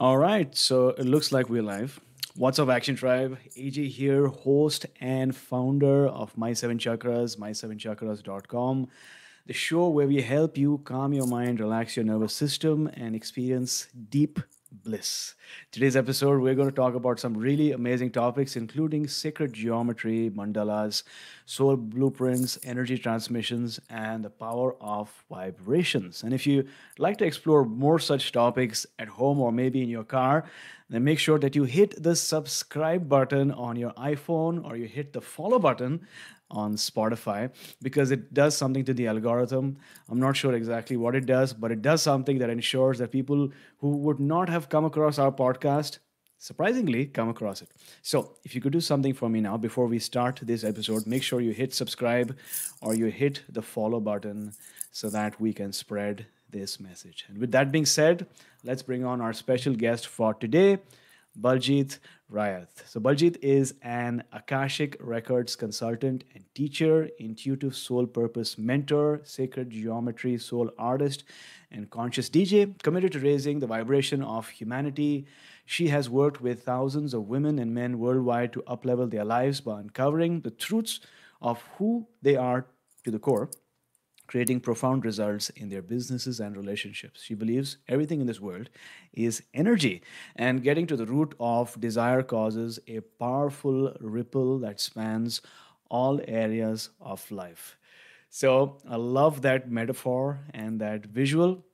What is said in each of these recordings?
All right, so it looks like we're live. What's up, Action Tribe? AJ here, host and founder of My Seven Chakras, my7chakras.com, the show where we help you calm your mind, relax your nervous system, and experience deep bliss. Today's episode, we're going to talk about some really amazing topics, including sacred geometry, mandalas, soul blueprints, energy transmissions, and the power of vibrations. And if you like to explore more such topics at home or maybe in your car, then make sure that you hit the subscribe button on your iPhone or you hit the follow button on Spotify because it does something to the algorithm. I'm not sure exactly what it does, but it does something that ensures that people who would not have come across our podcast surprisingly come across it. So, if you could do something for me now before we start this episode, make sure you hit subscribe or you hit the follow button so that we can spread this message. And with that being said, let's bring on our special guest for today. Baljit So, Baljit is an Akashic Records consultant and teacher, intuitive soul purpose mentor, sacred geometry soul artist, and conscious DJ committed to raising the vibration of humanity. She has worked with thousands of women and men worldwide to uplevel their lives by uncovering the truths of who they are to the core creating profound results in their businesses and relationships. She believes everything in this world is energy, and getting to the root of desire causes a powerful ripple that spans all areas of life. So I love that metaphor and that visual.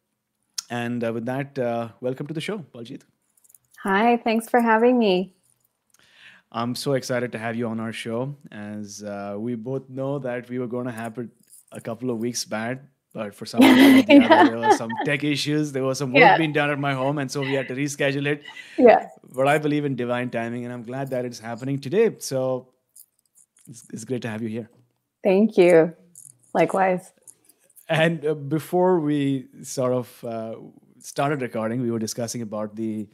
And uh, with that, uh, welcome to the show, Baljit. Hi, thanks for having me. I'm so excited to have you on our show, as uh, we both know that we were going to have it a couple of weeks back, but for some reason yeah. there were some tech issues. There was some work yeah. being done at my home, and so we had to reschedule it. Yeah. But I believe in divine timing, and I'm glad that it's happening today. So it's, it's great to have you here. Thank you. Likewise. And uh, before we sort of uh, started recording, we were discussing about the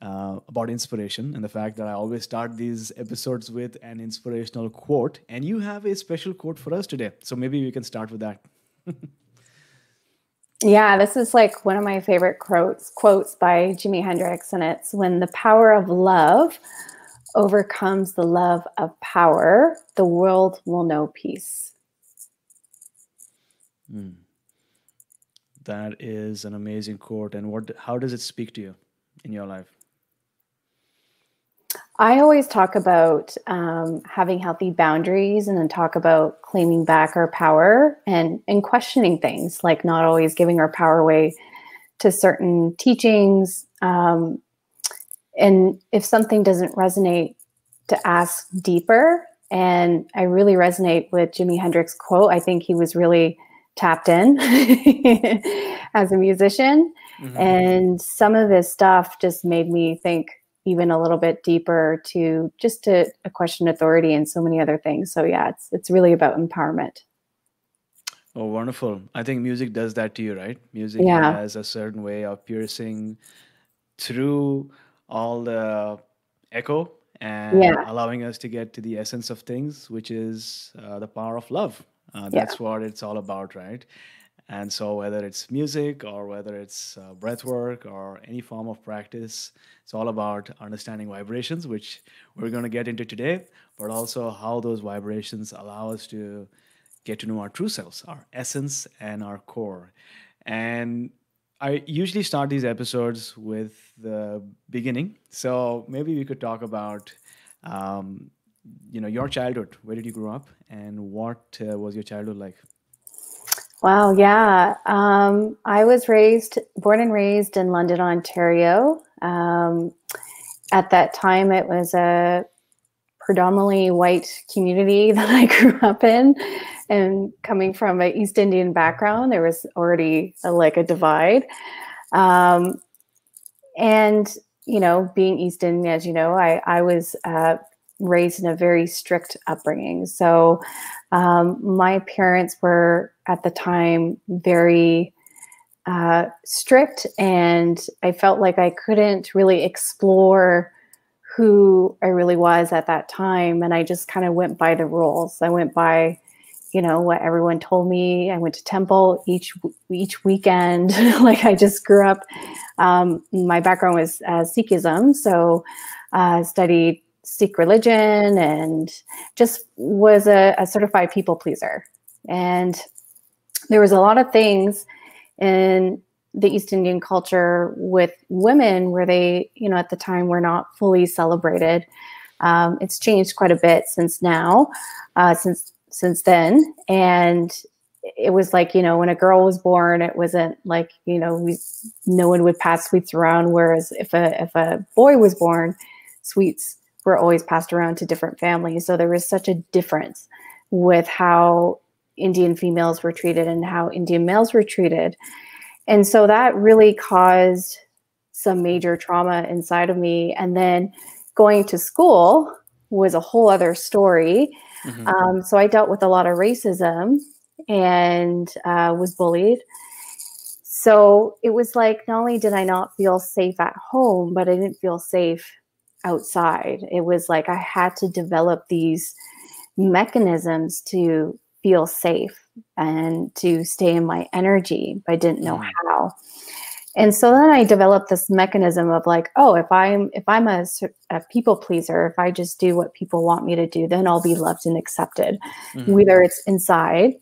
uh, about inspiration and the fact that I always start these episodes with an inspirational quote. And you have a special quote for us today. So maybe we can start with that. yeah, this is like one of my favorite quotes, quotes by Jimi Hendrix. And it's when the power of love overcomes the love of power, the world will know peace. Mm. That is an amazing quote. And what? How does it speak to you in your life? I always talk about um, having healthy boundaries and then talk about claiming back our power and, and questioning things, like not always giving our power away to certain teachings. Um, and if something doesn't resonate, to ask deeper. And I really resonate with Jimi Hendrix quote. I think he was really tapped in as a musician. Mm-hmm. And some of his stuff just made me think, even a little bit deeper to just to a question authority and so many other things. So yeah, it's it's really about empowerment. Oh, wonderful! I think music does that to you, right? Music yeah. has a certain way of piercing through all the echo and yeah. allowing us to get to the essence of things, which is uh, the power of love. Uh, that's yeah. what it's all about, right? And so, whether it's music or whether it's uh, breath work or any form of practice, it's all about understanding vibrations, which we're going to get into today, but also how those vibrations allow us to get to know our true selves, our essence, and our core. And I usually start these episodes with the beginning. So, maybe we could talk about. Um, you know your childhood where did you grow up and what uh, was your childhood like Wow, yeah. Um, I was raised, born and raised in London, Ontario. Um, at that time, it was a predominantly white community that I grew up in. And coming from an East Indian background, there was already a, like a divide. Um, and, you know, being East Indian, as you know, I, I was uh, raised in a very strict upbringing. So um, my parents were at the time very uh, strict, and I felt like I couldn't really explore who I really was at that time. And I just kind of went by the rules. I went by, you know what everyone told me. I went to temple each each weekend. like I just grew up. Um, my background was uh, Sikhism, so uh, studied Sikh religion and just was a, a certified people pleaser. And there was a lot of things in the East Indian culture with women where they, you know, at the time were not fully celebrated. Um, it's changed quite a bit since now, uh, since since then, and it was like you know when a girl was born, it wasn't like you know we no one would pass sweets around. Whereas if a if a boy was born, sweets were always passed around to different families. So there was such a difference with how Indian females were treated and how Indian males were treated. And so that really caused some major trauma inside of me. And then going to school was a whole other story. Mm-hmm. Um, so I dealt with a lot of racism and uh, was bullied. So it was like not only did I not feel safe at home, but I didn't feel safe outside. It was like I had to develop these mechanisms to feel safe and to stay in my energy, but I didn't know mm. how. And so then I developed this mechanism of like, oh, if I'm if I'm a, a, people pleaser, if I just do what people want me to do, then I'll be loved and accepted, mm-hmm. whether it's inside,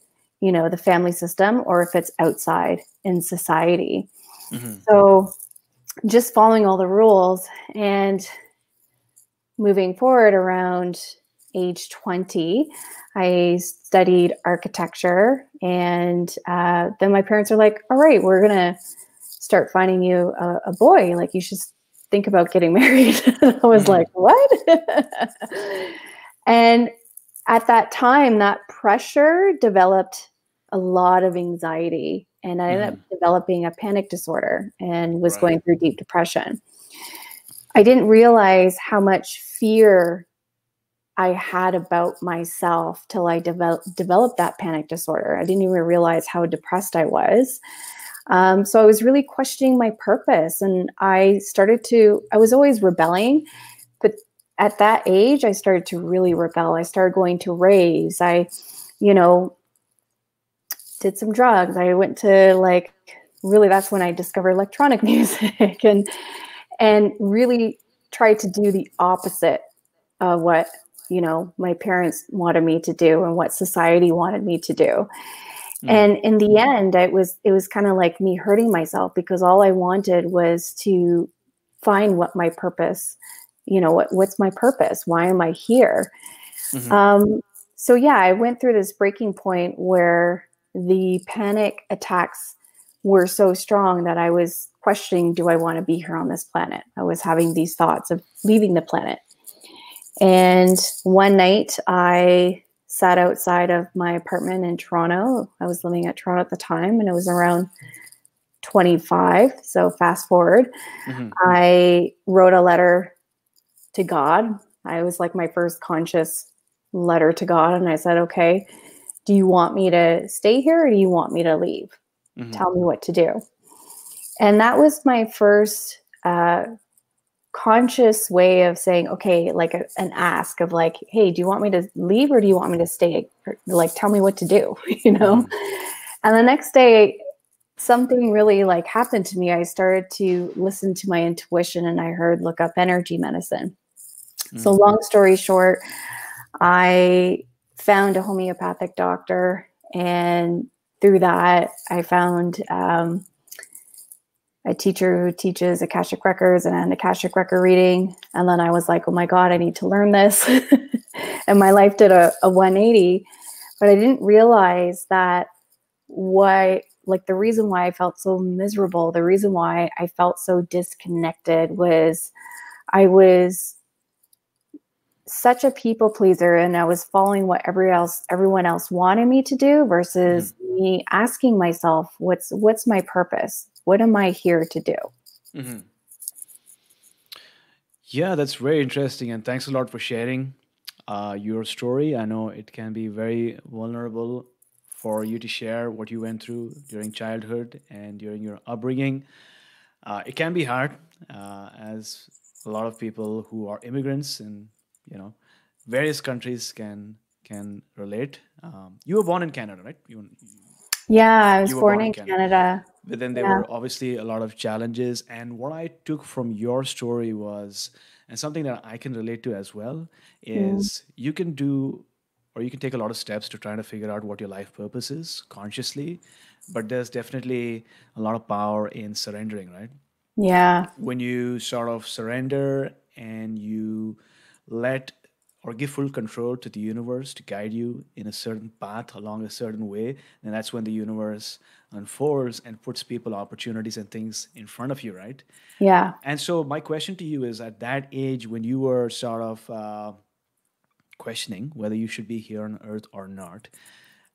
you know, the family system, or if it's outside in society. Mm-hmm. So just following all the rules and moving forward around age 20, I studied architecture. And uh, then my parents are like, all right, we're going to start finding you a, a, boy. Like, you should think about getting married. I was mm-hmm. like, what? and at that time, that pressure developed a lot of anxiety. And I ended mm. up mm-hmm. developing a panic disorder and was right. going through deep depression. I didn't realize how much fear I had about myself till I develop, developed that panic disorder. I didn't even realize how depressed I was. Um, so I was really questioning my purpose. And I started to, I was always rebelling. But at that age, I started to really rebel. I started going to raves. I, you know, did some drugs. I went to like, really, that's when I discovered electronic music and, and really tried to do the opposite of what you know my parents wanted me to do and what society wanted me to do. Mm. and in the end it was it was kind of like me hurting myself because all i wanted was to find what my purpose you know what what's my purpose? Why am i here? Mm-hmm. um, so yeah i went through this breaking point where the panic attacks were so strong that i was questioning do i want to be here on this planet? I was having these thoughts of leaving the planet and one night I sat outside of my apartment in Toronto. I was living at Toronto at the time and it was around 25. So fast forward, mm-hmm. I wrote a letter to God. I was like my first conscious letter to God. And I said, okay, do you want me to stay here or do you want me to leave? Mm-hmm. Tell me what to do. And that was my first uh, conscious way of saying, okay, like a, an ask of like, hey, do you want me to leave or do you want me to stay? Or, like, tell me what to do, you know? Mm-hmm. And the next day, something really like happened to me. I started to listen to my intuition and I heard look up energy medicine. Mm-hmm. So, long story short, I found a homeopathic doctor, and through that, I found um, a teacher who teaches Akashic Records and an Akashic Record reading. And then I was like, oh my God, I need to learn this. and my life did a, a 180. But I didn't realize that why, like, the reason why I felt so miserable, the reason why I felt so disconnected was I was such a people pleaser and I was following what every else everyone else wanted me to do versus mm-hmm. me asking myself what's what's my purpose what am I here to do? Mm-hmm. Yeah, that's very interesting. And thanks a lot for sharing uh, your story. I know it can be very vulnerable for you to share what you went through during childhood and during your upbringing. Uh, it can be hard, uh, as a lot of people who are immigrants in you know various countries can can relate Um, you were born in Canada, right? You, yeah, I was born, born, in Canada. Canada. But then there yeah. were obviously a lot of challenges. And what I took from your story was, and something that I can relate to as well, mm. is mm. you can do or you can take a lot of steps to try to figure out what your life purpose is consciously but there's definitely a lot of power in surrendering right yeah when you sort of surrender and you let or give full control to the universe to guide you in a certain path along a certain way and that's when the universe unfolds and puts people opportunities and things in front of you right? Yeah. And so my question to you is at that age when you were sort of uh, questioning whether you should be here on earth or not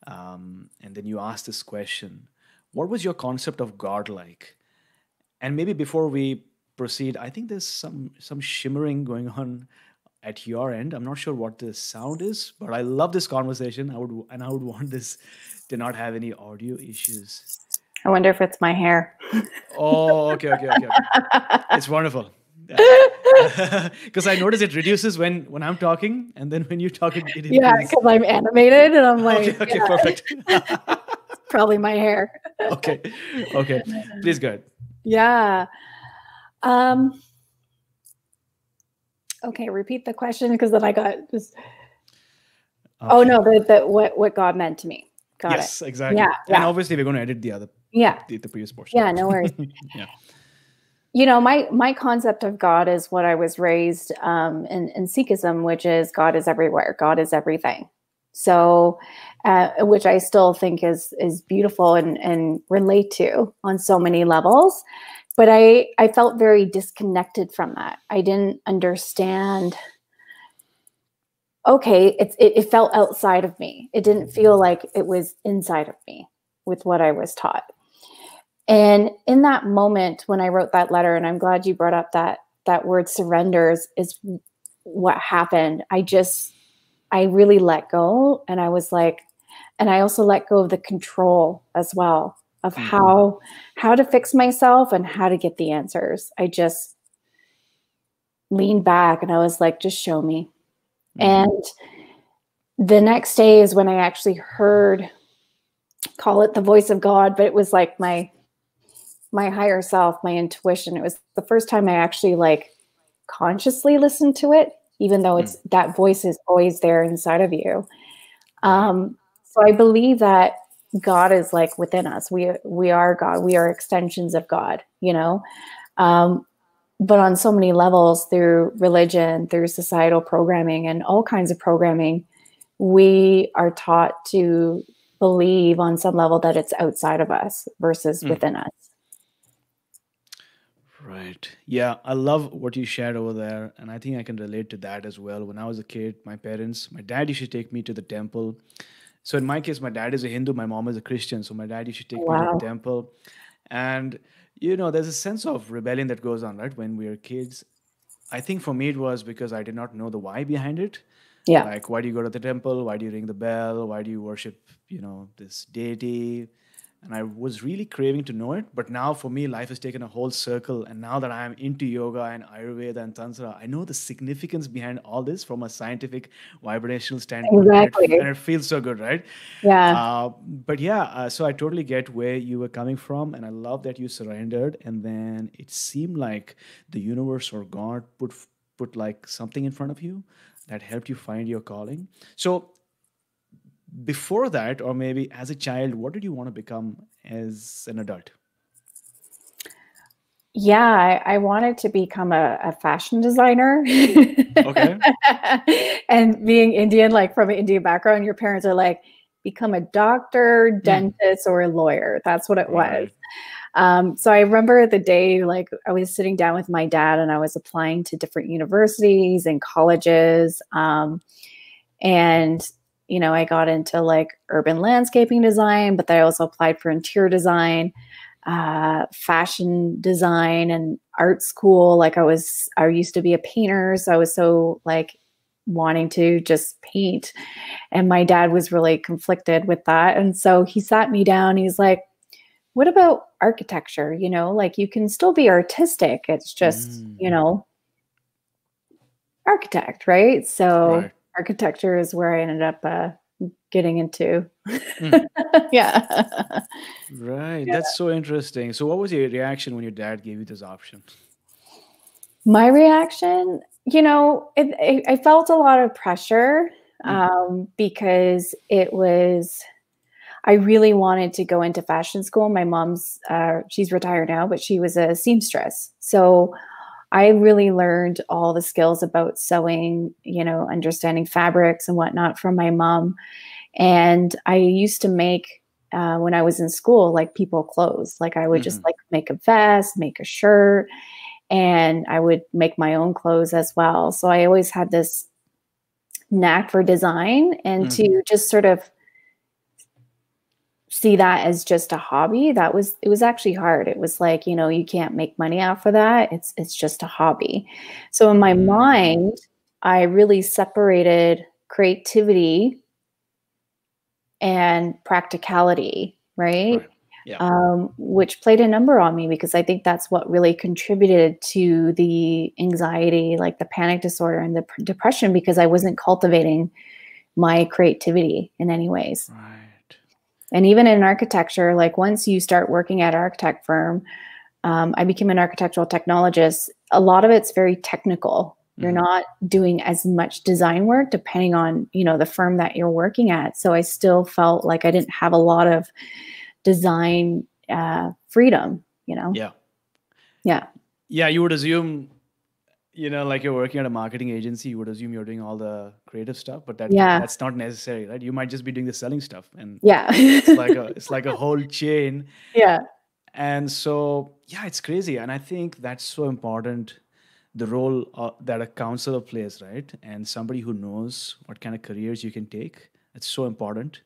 um, and then you asked this question what was your concept of god like? And maybe before we proceed i think there's some some shimmering going on at your end i'm not sure what the sound is but i love this conversation i would and i would want this to not have any audio issues i wonder if it's my hair oh okay okay okay, okay. it's wonderful because I notice it reduces when when I'm talking, and then when you talk, it, it yeah, because I'm animated, and I'm like, okay, okay yeah. perfect. Probably my hair. okay, okay, please go ahead. Yeah. Um. Okay, repeat the question because then I got just. Okay. Oh no, the, the what what God meant to me. Got yes, it. exactly. Yeah, and yeah. obviously we're going to edit the other. Yeah. The, the previous portion. Yeah, no worries. yeah you know my my concept of god is what i was raised um, in, in sikhism which is god is everywhere god is everything so uh, which i still think is is beautiful and and relate to on so many levels but i i felt very disconnected from that. I didn't understand okay it's it, it felt outside of me. It didn't mm-hmm. feel like it was inside of me with what i was taught. And in that moment when I wrote that letter, and I'm glad you brought up that that word surrenders is what happened. I just I really let go and I was like, and I also let go of the control as well of mm-hmm. how how to fix myself and how to get the answers. I just leaned back and I was like, just show me. Mm-hmm. And the next day is when I actually heard call it the voice of God, but it was like my my higher self, my intuition. It was the first time I actually like consciously listened to it, even though it's mm. that voice is always there inside of you. Um, so I believe that God is like within us. We we are God. We are extensions of God. You know. Um, but on so many levels through religion, through societal programming, and all kinds of programming, we are taught to believe on some level that it's outside of us versus mm. within us. Right. Yeah, I love what you shared over there. And I think I can relate to that as well. When I was a kid, my parents, my dad used to take me to the temple. So in my case, my dad is a Hindu, my mom is a Christian. So my dad used to take wow. me to the temple. And, you know, there's a sense of rebellion that goes on, right? When we are kids. I think for me, it was because I did not know the why behind it. Yeah. Like, why do you go to the temple? Why do you ring the bell? Why do you worship, you know, this deity? And I was really craving to know it. But now for me, life has taken a whole circle. And now that I am into yoga and Ayurveda and Tantra, I know the significance behind all this from a scientific vibrational standpoint. Exactly. And it, and it feels so good, right? Yeah. Uh, but yeah, uh, so I totally get where you were coming from. And I love that you surrendered. And then it seemed like the universe or God put put like something in front of you that helped you find your calling. So before that, or maybe as a child, what did you want to become as an adult? Yeah, I, I wanted to become a, a fashion designer. okay. and being Indian, like from an Indian background, your parents are like, become a doctor, hmm. dentist, mm. or a lawyer. That's what it right. was. Um, so I remember the day, like I was sitting down with my dad and I was applying to different universities and colleges. Um, and you know, I got into like urban landscaping design, but I also applied for interior design, uh, fashion design, and art school. Like I was, I used to be a painter, so I was so like wanting to just paint. And my dad was really conflicted with that. And so he sat me down. He's like, what about architecture? You know, like you can still be artistic. It's just, mm. you know, architect, right? So right architecture is where I ended up uh, getting into. Mm. yeah. Right. Yeah. That's so interesting. So, what was your reaction when your dad gave you this option? My reaction, you know, it, it, I felt a lot of pressure mm. um, because it was. I really wanted to go into fashion school. My mom's, uh, she's retired now, but she was a seamstress. So I really learned all the skills about sewing, you know, understanding fabrics and whatnot from my mom. And I used to make uh, when I was in school, like people clothes. Like I would mm-hmm. just like make a vest, make a shirt, and I would make my own clothes as well. So I always had this knack for design and mm-hmm. to just sort of see that as just a hobby that was it was actually hard it was like you know you can't make money out for that it's it's just a hobby so in my mm-hmm. mind i really separated creativity and practicality, right? right. Yeah. Um, which played a number on me because I think that's what really contributed to the anxiety, like the panic disorder and the depression, because I wasn't cultivating my creativity in any ways. Right. And even in architecture, like once you start working at an architect firm, um, I became an architectural technologist. A lot of it's very technical, you're mm-hmm. not doing as much design work depending on you know the firm that you're working at so i still felt like i didn't have a lot of design uh, freedom you know yeah yeah yeah you would assume you know like you're working at a marketing agency you would assume you're doing all the creative stuff but that yeah. that's not necessary right you might just be doing the selling stuff and yeah it's like a it's like a whole chain yeah and so yeah it's crazy and i think that's so important the role uh, that a counselor plays, right? And somebody who knows what kind of careers you can take. It's so important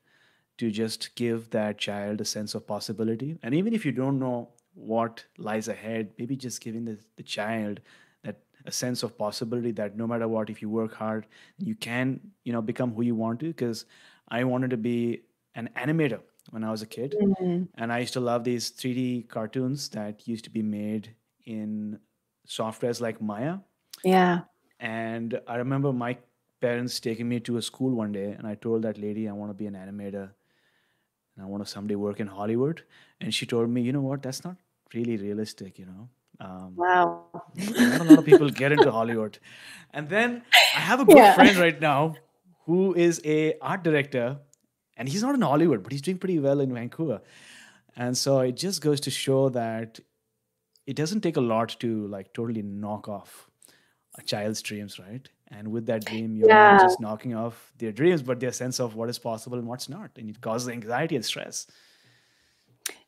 to just give that child a sense of possibility. And even if you don't know what lies ahead, maybe just giving the, the child a sense of possibility that no matter what, if you work hard, you can, you know, become who you want to. Because I wanted to be an animator when I was a kid. Mm-hmm. And I used to love these 3D cartoons that used to be made in softwares like Maya. Yeah. And I remember my parents taking me to a school one day, and I told that lady I want to be an animator, and I want to someday work in Hollywood. And she told me, you know what? That's not really realistic. You know. Um, wow. Not a lot of people get into Hollywood. And then I have a good yeah. friend right now who is a art director, and he's not in Hollywood, but he's doing pretty well in Vancouver. And so it just goes to show that it doesn't take a lot to like totally knock off a child's dreams, right? And with that dream, you're yeah. not just knocking off their dreams, but their sense of what is possible and what's not. And it causes anxiety and stress.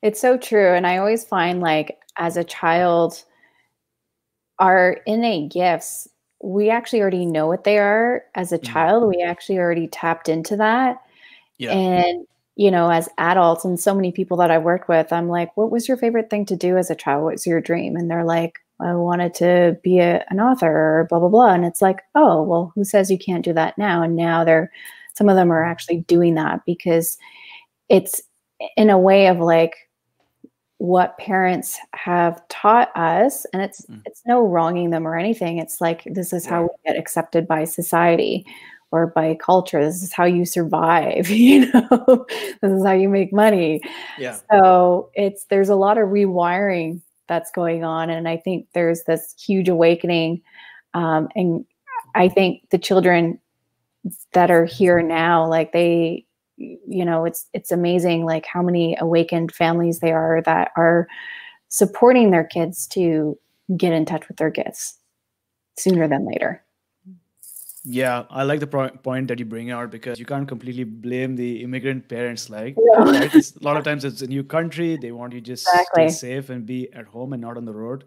It's so true. And I always find like as a child, our innate gifts, we actually already know what they are as a mm-hmm. child. We actually already tapped into that. Yeah. And you know, as adults and so many people that I worked with, I'm like, what was your favorite thing to do as a child? What's your dream? And they're like, I wanted to be a, an author or blah, blah, blah. And it's like, oh, well, who says you can't do that now? And now they're, some of them are actually doing that because it's in a way of like what parents have taught us. And it's, mm. it's no wronging them or anything. It's like, this is how we get accepted by society or by culture. This is how you survive, you know, this is how you make money. Yeah. So it's there's a lot of rewiring that's going on. And I think there's this huge awakening. Um, and I think the children that are here now, like they, you know, it's it's amazing like how many awakened families they are that are supporting their kids to get in touch with their gifts sooner than later. Yeah, I like the pro- point that you bring out because you can't completely blame the immigrant parents. Like, yeah. right? a lot of times it's a new country; they want you just exactly. stay safe and be at home and not on the road,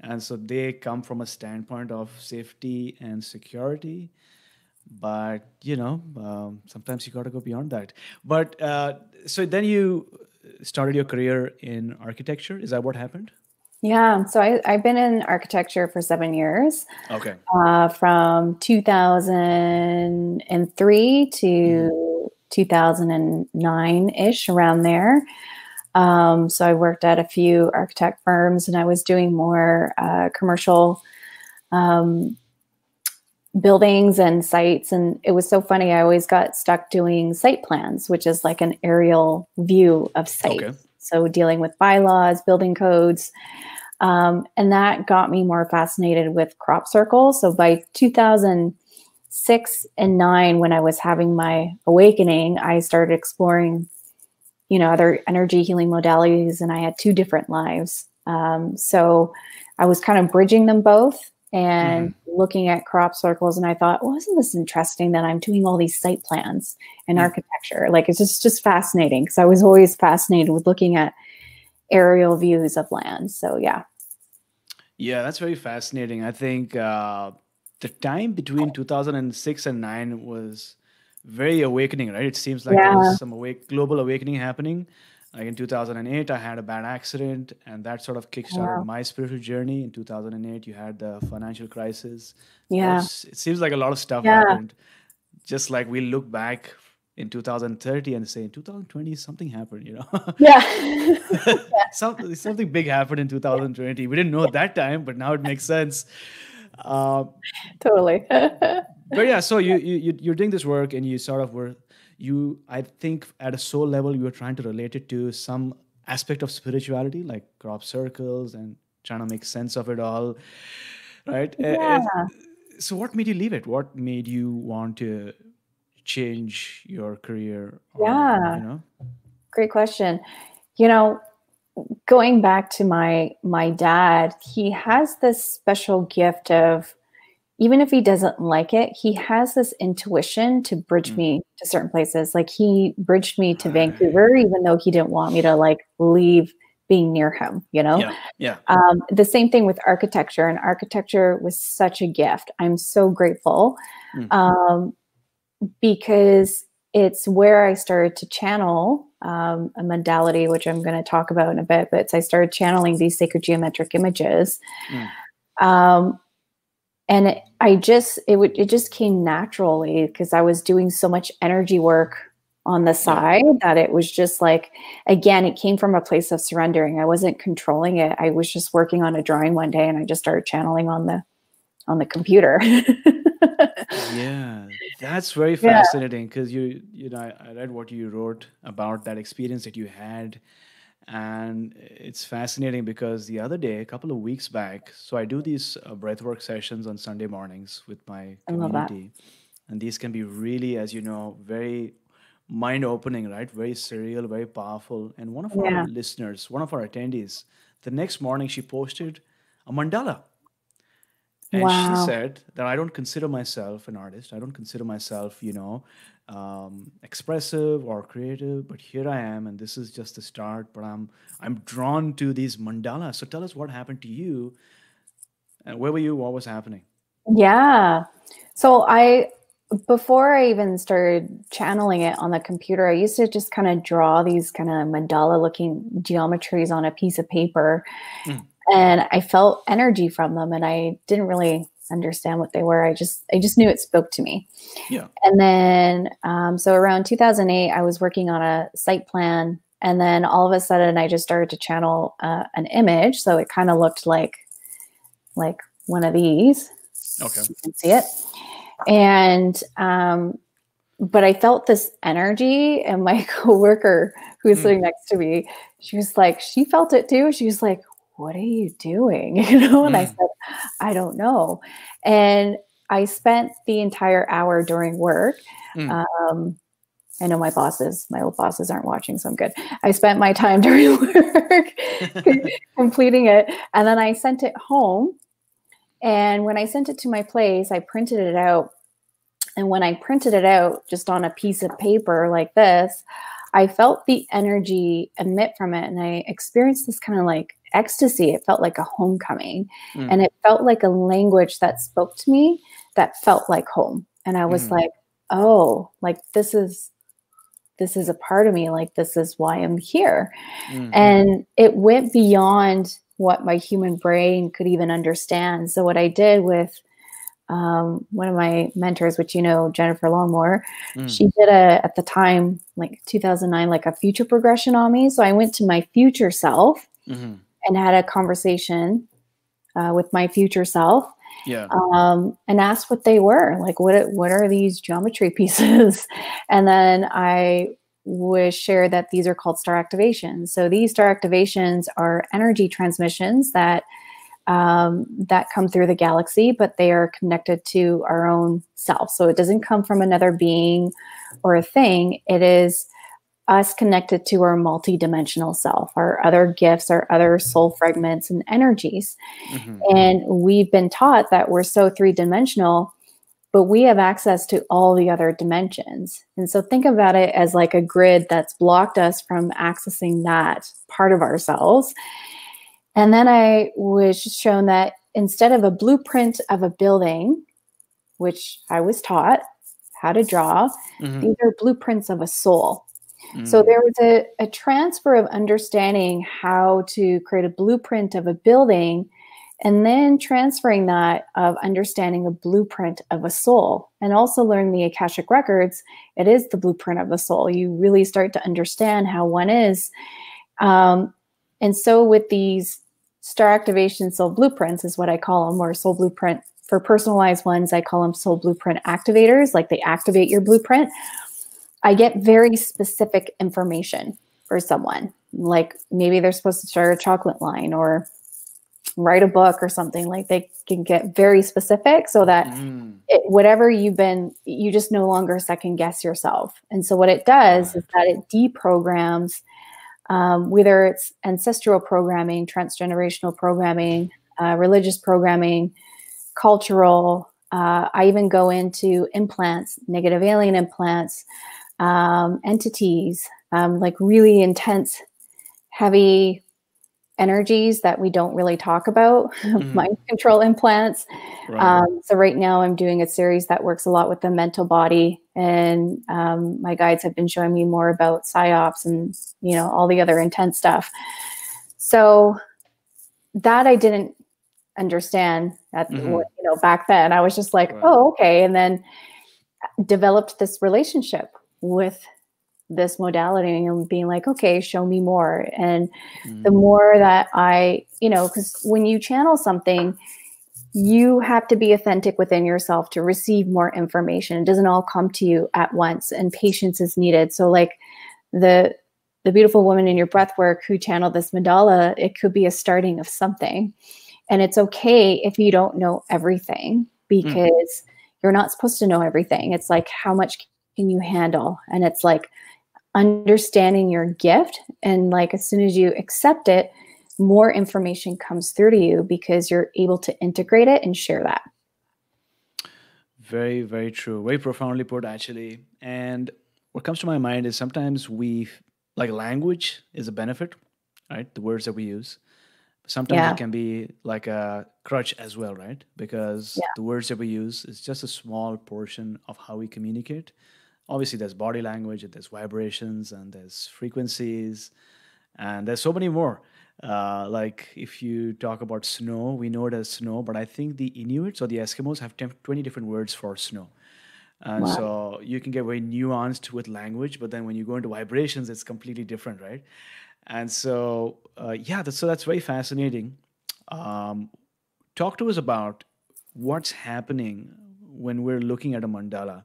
and so they come from a standpoint of safety and security. But you know, um, sometimes you got to go beyond that. But uh, so then you started your career in architecture. Is that what happened? Yeah, so I, I've been in architecture for seven years. Okay. Uh, from 2003 to mm-hmm. 2009 ish, around there. Um, so I worked at a few architect firms and I was doing more uh, commercial um, buildings and sites. And it was so funny. I always got stuck doing site plans, which is like an aerial view of sites. Okay. So dealing with bylaws, building codes. Um, and that got me more fascinated with crop circles. So by 2006 and nine, when I was having my awakening, I started exploring, you know, other energy healing modalities, and I had two different lives. Um, so I was kind of bridging them both and mm-hmm. looking at crop circles and i thought well isn't this interesting that i'm doing all these site plans and mm-hmm. architecture like it's just just fascinating because i was always fascinated with looking at aerial views of land so yeah yeah that's very fascinating i think uh, the time between 2006 and 9 was very awakening right it seems like yeah. there was some awake global awakening happening like in 2008 i had a bad accident and that sort of kickstarted wow. my spiritual journey. In 2008 you had the financial crisis. Yeah. it seems like a lot of stuff yeah. happened. Just like we look back in 2030 and say in 2020 something happened you know? Yeah. Something, something big happened in 2020 we didn't know at that time but now it makes sense. Uh, totally. But yeah so you, you you're doing this work and you sort of were you i think at a soul level you are trying to relate it to some aspect of spirituality like crop circles and trying to make sense of it all right? Uh, uh, yeah. so what made you leave it? What made you want to change your career or, yeah. you know? Great question. You know going back to my my dad he has this special gift of even if he doesn't like it, he has this intuition to bridge mm. me to certain places. Like he bridged me to Vancouver, even though he didn't want me to like leave being near him, you know? Yeah. yeah. Um, the same thing with architecture, and architecture was such a gift. I'm so grateful mm. um, because it's where I started to channel um, a modality, which I'm going to talk about in a bit, but I started channeling these sacred geometric images. Mm. And it, I just it would it just came naturally because I was doing so much energy work on the side that it was just like again it came from a place of surrendering. I wasn't controlling it. I was just working on a drawing one day and i just started channeling on the on the computer. Yeah that's very fascinating because yeah. you you know I, I read what you wrote about that experience that you had and it's fascinating because the other day a couple of weeks back so i do these uh, breathwork sessions on sunday mornings with my community. And these can be really as you know very mind opening right? Very surreal very powerful. And one of yeah. our listeners one of our attendees the next morning she posted a mandala and wow. she said that i don't consider myself an artist i don't consider myself you know um, expressive or creative, but here I am, and this is just the start. But I'm I'm drawn to these mandalas. So tell us what happened to you, and where were you? What was happening? Yeah, so I before I even started channeling it on the computer, I used to just kind of draw these kind of mandala looking geometries on a piece of paper. Mm. And I felt energy from them, and I didn't really understand what they were. I just I just knew it spoke to me. Yeah. And then um, so around 2008, I was working on a site plan, and then all of a sudden, I just started to channel uh, an image. So it kind of looked like like one of these. Okay. You can see it. And um, but I felt this energy, and my coworker who was mm. sitting next to me, she was like, she felt it too. She was like, what are you doing? You know, and mm. I said, I don't know. And I spent the entire hour during work. Mm. Um, I know my bosses, my old bosses aren't watching, so I'm good. I spent my time during work completing it. And then I sent it home. And when I sent it to my place, I printed it out. And when I printed it out just on a piece of paper like this, I felt the energy emit from it. And I experienced this kind of like ecstasy. It felt like a homecoming. Mm. And it felt like a language that spoke to me that felt like home. And I was mm. like, oh, like this is this is a part of me like this is why i'm here mm-hmm. and it went beyond what my human brain could even understand so what i did with um, one of my mentors which you know jennifer longmore mm. she did a at the time like 2009 like a future progression on me so i went to my future self mm-hmm and had a conversation uh, with my future self. Yeah. Um, and asked what they were like. What what are these geometry pieces? and then I was shared that these are called star activations. So these star activations are energy transmissions that um, that come through the galaxy, but they are connected to our own self. So it doesn't come from another being or a thing. It is us connected to our multidimensional self, our other gifts, our other soul fragments and energies. Mm-hmm. And we've been taught that we're so three dimensional, but we have access to all the other dimensions. And so think about it as like a grid that's blocked us from accessing that part of ourselves. And then I was shown that instead of a blueprint of a building, which I was taught how to draw, mm-hmm. these are blueprints of a soul. So there was a, a transfer of understanding how to create a blueprint of a building and then transferring that of understanding a blueprint of a soul and also learning the akashic records it is the blueprint of the soul you really start to understand how one is um, and so with these star activation soul blueprints is what I call them, or soul blueprint for personalized ones. I call them soul blueprint activators, like they activate your blueprint. I get very specific information for someone, like maybe they're supposed to start a chocolate line or write a book or something. Like they can get very specific so that mm. it, whatever you've been, you just no longer second guess yourself. And so what it does is that it deprograms um, whether it's ancestral programming, transgenerational programming, uh, religious programming, cultural. Uh, I even go into implants, negative alien implants, um, entities, um, like really intense, heavy energies that we don't really talk about, mm-hmm. mind control implants. Right. Um, so right now I'm doing a series that works a lot with the mental body and um, my guides have been showing me more about psyops and you know all the other intense stuff. So that I didn't understand at mm-hmm. you know back then. I was just like, oh okay, and then developed this relationship with this modality and being like, okay, show me more. And mm-hmm. the more that I, you know, because when you channel something, you have to be authentic within yourself to receive more information. It doesn't all come to you at once, and patience is needed. So, like the the beautiful woman in your breath work who channeled this mandala, it could be a starting of something. And it's okay if you don't know everything because mm. you're not supposed to know everything. It's like how much can you handle? And it's like understanding your gift and like as soon as you accept it more information comes through to you because you're able to integrate it and share that. Very very true. Very profoundly put actually. And what comes to my mind is sometimes we like language is a benefit right? The words that we use. Sometimes yeah. it can be like a crutch as well right? Because yeah. the words that we use is just a small portion of how we communicate obviously there's body language and there's vibrations and there's frequencies and there's so many more. Uh, like if you talk about snow we know it as snow but i think the inuits or the eskimos have 10, 20 different words for snow. And wow. so you can get very nuanced with language but then when you go into vibrations it's completely different right? And so uh, yeah that's, so that's very fascinating. Um, talk to us about what's happening when we're looking at a mandala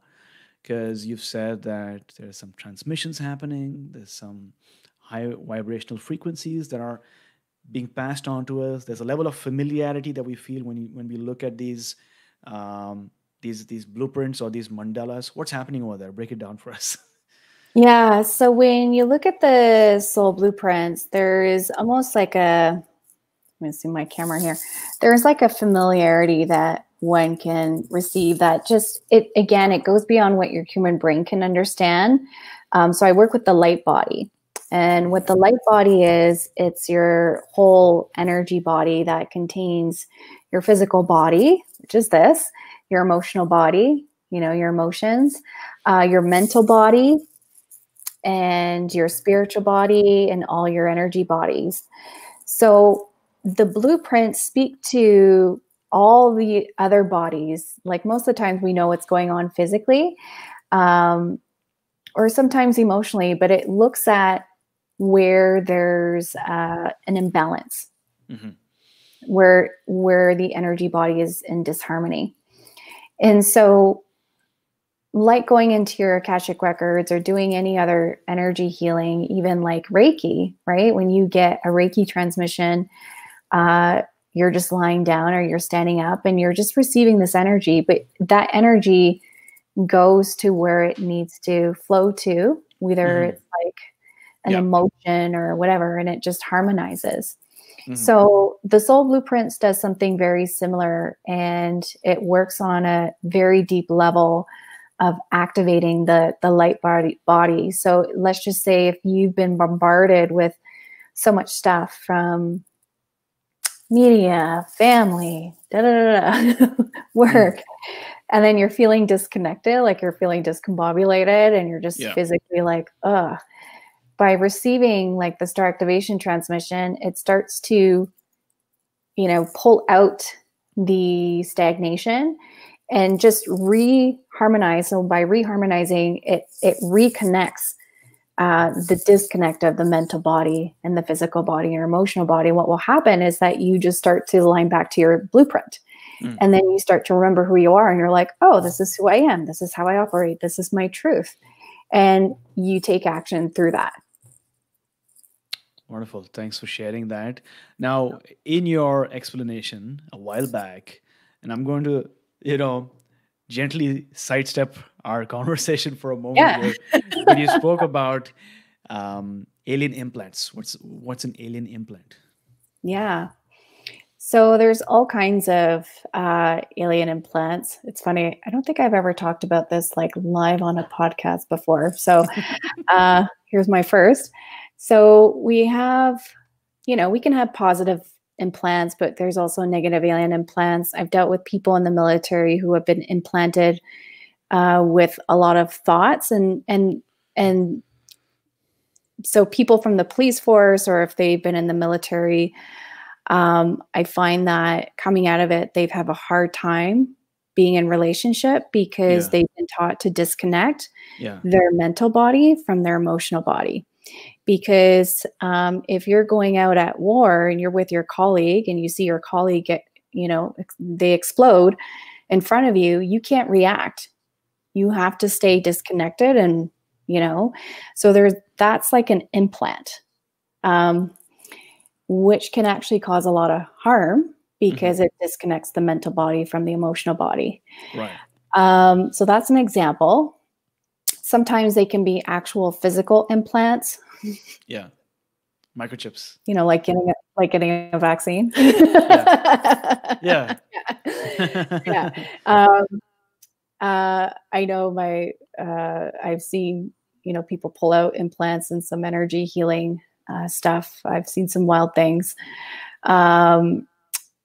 because you've said that there's some transmissions happening, there's some high vibrational frequencies that are being passed on to us. There's a level of familiarity that we feel when you, when we look at these um, these these blueprints or these mandalas. What's happening over there? Break it down for us. Yeah. So when you look at the soul blueprints, there is almost like a. Let me see my camera here. There's like a familiarity that one can receive that. Just it again it goes beyond what your human brain can understand. Um, so i work with the light body. And what the light body is it's your whole energy body that contains your physical body which is this your emotional body you know your emotions uh, your mental body and your spiritual body and all your energy bodies. So the blueprints speak to all the other bodies, like most of the times we know what's going on physically um, or sometimes emotionally, but it looks at where there's uh, an imbalance. Mm-hmm. where where the energy body is in disharmony. And so like going into your Akashic records or doing any other energy healing, even like Reiki, right? When you get a Reiki transmission, uh, you're just lying down or you're standing up and you're just receiving this energy, but that energy goes to where it needs to flow to, whether mm-hmm. it's like an yep. emotion or whatever, and it just harmonizes. Mm-hmm. So the soul blueprints does something very similar and it works on a very deep level of activating the the light body body. So let's just say if you've been bombarded with so much stuff from media, family, da da da, work, mm. and then you're feeling disconnected, like you're feeling discombobulated, and you're just yeah. physically like, ugh. By receiving like the star activation transmission, it starts to, you know, pull out the stagnation and just reharmonize. So by reharmonizing, it it reconnects uh, the disconnect of the mental body and the physical body and your emotional body. What will happen is that you just start to line back to your blueprint. Mm. And then you start to remember who you are, and you're like, oh, this is who I am. This is how I operate. This is my truth. And you take action through that. Wonderful. Thanks for sharing that. Now, in your explanation a while back, and I'm going to you know, gently sidestep our conversation for a moment yeah. when you spoke about um, alien implants. What's what's an alien implant? Yeah. So there's all kinds of uh, alien implants. It's funny. I don't think I've ever talked about this like live on a podcast before. So uh, here's my first. So we have, you know, we can have positive implants, but there's also negative alien implants. I've dealt with people in the military who have been implanted uh, with a lot of thoughts and and and so people from the police force or if they've been in the military um, i find that coming out of it they've have a hard time being in relationship because yeah. they've been taught to disconnect yeah. their mental body from their emotional body because um, if you're going out at war and you're with your colleague and you see your colleague get you know they explode in front of you you can't react you have to stay disconnected and you know so there's that's like an implant um, which can actually cause a lot of harm because mm-hmm. it disconnects the mental body from the emotional body right um, so that's an example sometimes they can be actual physical implants yeah. Microchips. You know, like getting a, like getting a vaccine. yeah. Yeah. yeah. yeah. Um, uh, I know my uh, I've seen you know people pull out implants and some energy healing uh, stuff. I've seen some wild things. Um,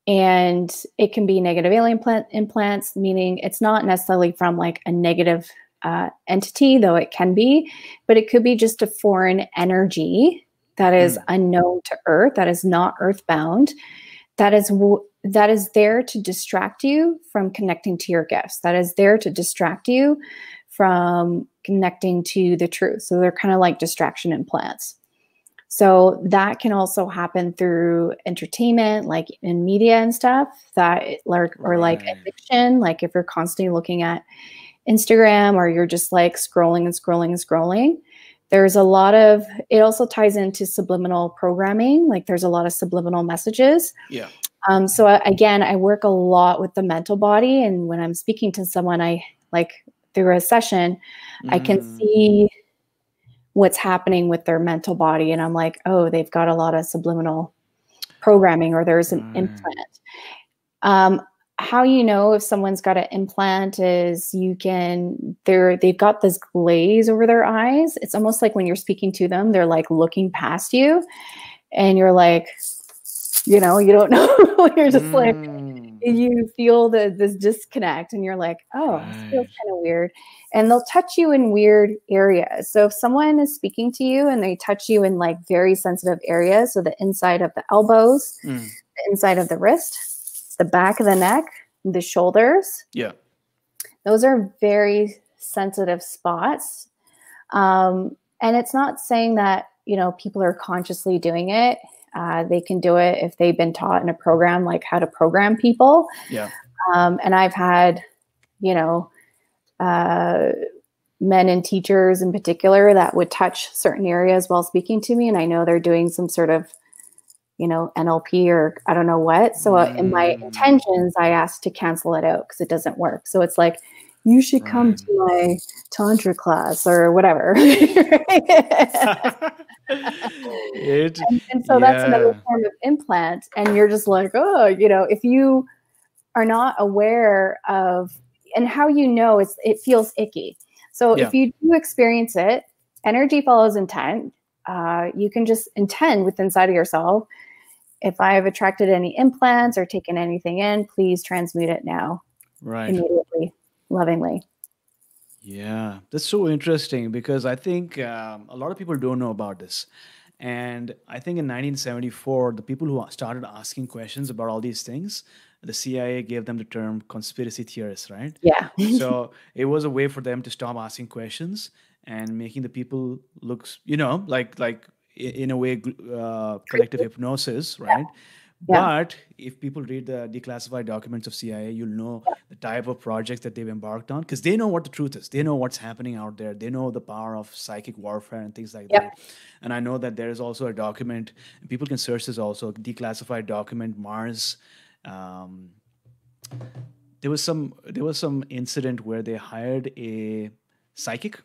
and it can be negative alien plant implants, meaning it's not necessarily from like a negative uh, entity, though it can be, but it could be just a foreign energy that is mm. unknown to Earth, that is not earthbound, that is that is there to distract you from connecting to your gifts. That is there to distract you from connecting to the truth. So they're kind of like distraction implants. So that can also happen through entertainment, like in media and stuff. That like or like addiction, like if you're constantly looking at Instagram or you're just like scrolling and scrolling and scrolling. There's a lot of it also ties into subliminal programming. Like there's a lot of subliminal messages. Yeah. Um, so I, again, I work a lot with the mental body, and when I'm speaking to someone, I like through a session, mm. I can mm. see what's happening with their mental body, and I'm like, oh, they've got a lot of subliminal programming, or there's an mm. implant. Um, how you know if someone's got an implant is you can they're they've got this glaze over their eyes it's almost like when you're speaking to them they're like looking past you and you're like you know you don't know you're just mm. like you feel the this disconnect and you're like oh this feels kind of weird and they'll touch you in weird areas so if someone is speaking to you and they touch you in like very sensitive areas so the inside of the elbows mm. the inside of the wrist the back of the neck, the shoulders. Yeah. Those are very sensitive spots. Um, and it's not saying that, you know, people are consciously doing it. Uh, they can do it if they've been taught in a program like how to program people. Yeah. Um, and I've had, you know, uh, men and teachers in particular that would touch certain areas while speaking to me, and I know they're doing some sort of you know, NLP or I don't know what. So uh, in my mm. intentions, I asked to cancel it out because it doesn't work. So it's like, you should come to my tantra class or whatever. it, and, and, so yeah. that's another form of implant. And you're just like, oh, you know, if you are not aware of and how you know it's it feels icky. So yeah. if you do experience it, energy follows intent. Uh, you can just intend with inside of yourself if I have attracted any implants or taken anything in, please transmute it now. Right. Immediately, lovingly. Yeah, that's so interesting because I think um, a lot of people don't know about this. And I think in 1974, the people who started asking questions about all these things, the CIA gave them the term conspiracy theorists, right? Yeah. so it was a way for them to stop asking questions and making the people look, you know, like like in a way uh, collective hypnosis right yeah. But if people read the declassified documents of cia you'll know yeah. the type of projects that they've embarked on because they know what the truth is they know what's happening out there they know the power of psychic warfare and things like yeah. that and i know that there is also a document people can search this also declassified document mars um, there was some there was some incident where they hired a psychic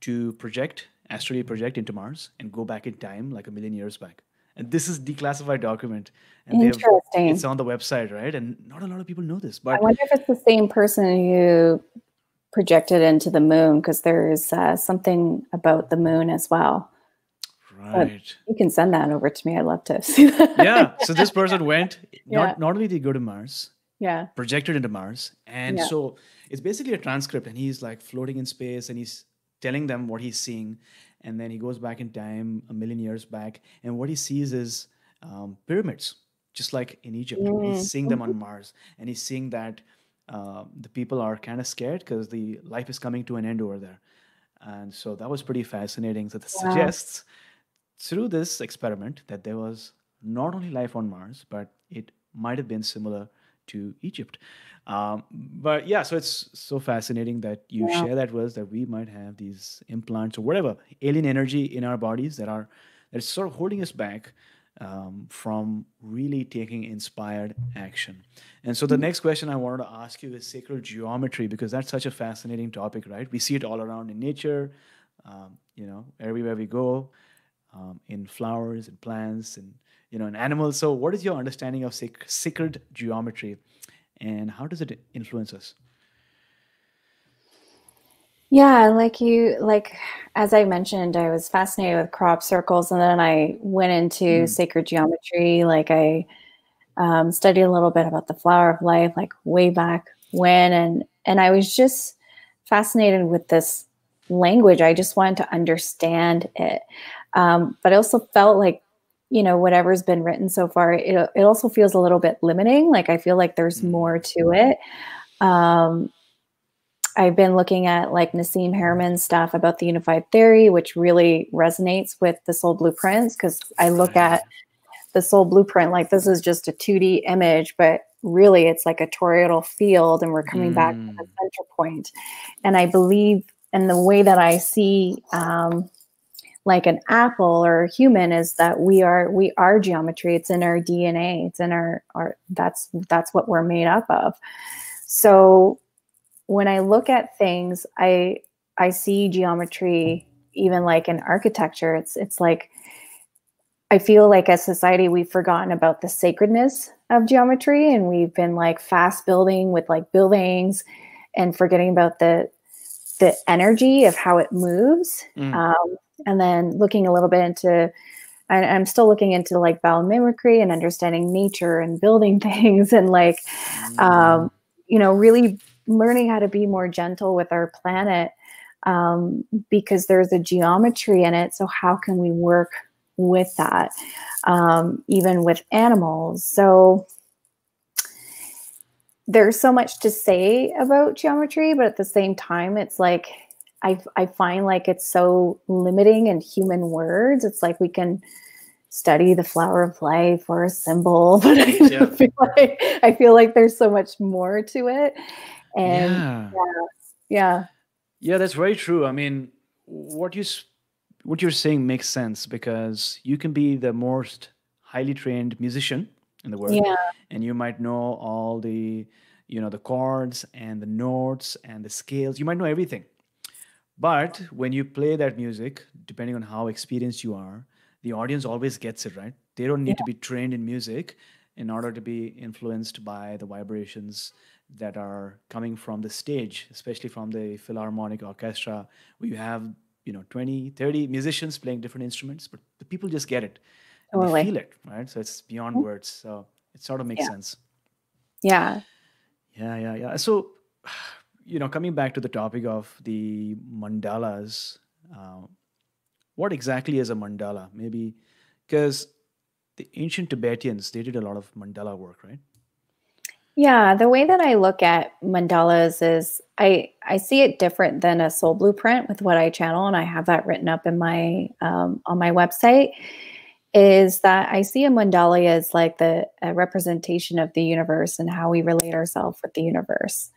to project astrally project into Mars and go back in time like a million years back. And this is declassified document. And Interesting. It's on the website, right? And not a lot of people know this. But I wonder if it's the same person who projected into the moon because there's uh, something about the moon as well. Right. But you can send that over to me. I'd love to see that. Yeah. So this person went. Not yeah. not only did he go to Mars. Yeah. Projected into Mars, and yeah. so it's basically a transcript, and he's like floating in space, and he's telling them what he's seeing and then he goes back in time a million years back and what he sees is um, pyramids just like in egypt mm. he's seeing them on mars and he's seeing that uh, the people are kind of scared because the life is coming to an end over there and so that was pretty fascinating so this yeah. suggests through this experiment that there was not only life on mars but it might have been similar to egypt um, but yeah, so it's so fascinating that you yeah. share that with us that we might have these implants or whatever alien energy in our bodies that are that's sort of holding us back um, from really taking inspired action. And so the mm-hmm. next question I wanted to ask you is sacral geometry because that's such a fascinating topic, right? We see it all around in nature, um, you know, everywhere we go, um, in flowers and plants and you know, an animal. So, what is your understanding of sac- sacred geometry? and how does it influence us? Yeah, like you, like as I mentioned, I was fascinated with crop circles, and then I went into mm. sacred geometry. Like I um, studied a little bit about the flower of life, like way back when, and and I was just fascinated with this language. I just wanted to understand it, um, but I also felt like you know whatever's been written so far it, it also feels a little bit limiting like i feel like there's mm. more to it um, i've been looking at like nassim Haramein's stuff about the unified theory which really resonates with the soul blueprints because i look at the soul blueprint like this is just a 2d image but really it's like a toroidal field and we're coming mm. back to the mm. center point and i believe and the way that i see um, like an apple or a human is that we are we are geometry. It's in our dna it's in our our that's that's what we're made up of. So when i look at things i i see geometry even like in architecture. It's it's like i feel like as society we've forgotten about the sacredness of geometry and we've been like fast building with like buildings and forgetting about the the energy of how it moves. Mm. um, and then looking a little bit into I, am still looking into like biomimicry and understanding nature and building things and like um, mm-hmm. you know really learning how to be more gentle with our planet um, because there's a geometry in it so how can we work with that um, even with animals so there's so much to say about geometry but at the same time it's like I, I find like it's so limiting in human words. It's like we can study the flower of life or a symbol, but I yeah. feel like I feel like there's so much more to it. And yeah. yeah. yeah. Yeah, that's very true. I mean, what you what you're saying makes sense because you can be the most highly trained musician in the world yeah. and you might know all the you know the chords and the notes and the scales you might know everything but when you play that music depending on how experienced you are the audience always gets it right they don't need yeah. to be trained in music in order to be influenced by the vibrations that are coming from the stage especially from the philharmonic orchestra where you have you know 20 30 musicians playing different instruments but the people just get it and totally. they feel it right so it's beyond mm-hmm. words so it sort of makes yeah. sense yeah yeah yeah yeah so you know coming back to the topic of the mandalas uh, what exactly is a mandala maybe because the ancient tibetans they did a lot of mandala work right yeah, the way that I look at mandalas is I I see it different than a soul blueprint with what I channel, and I have that written up in my um, on my website. Is that I see a mandala as like the representation of the universe and how we relate ourselves with the universe.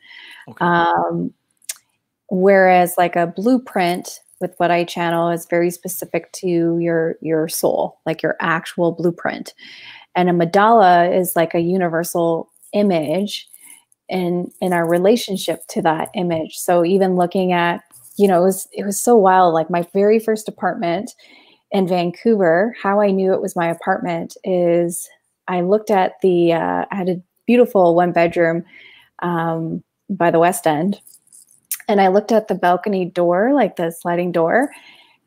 Okay. Um, whereas like a blueprint with what I channel is very specific to your your soul, like your actual blueprint. And a mandala is like a universal image in in our relationship to that image. So even looking at, you know, it was it was so wild. Like my very first apartment in Vancouver, how I knew it was my apartment is I looked at the uh, I had a beautiful one bedroom um, by the West End, and I looked at the balcony door, like the sliding door,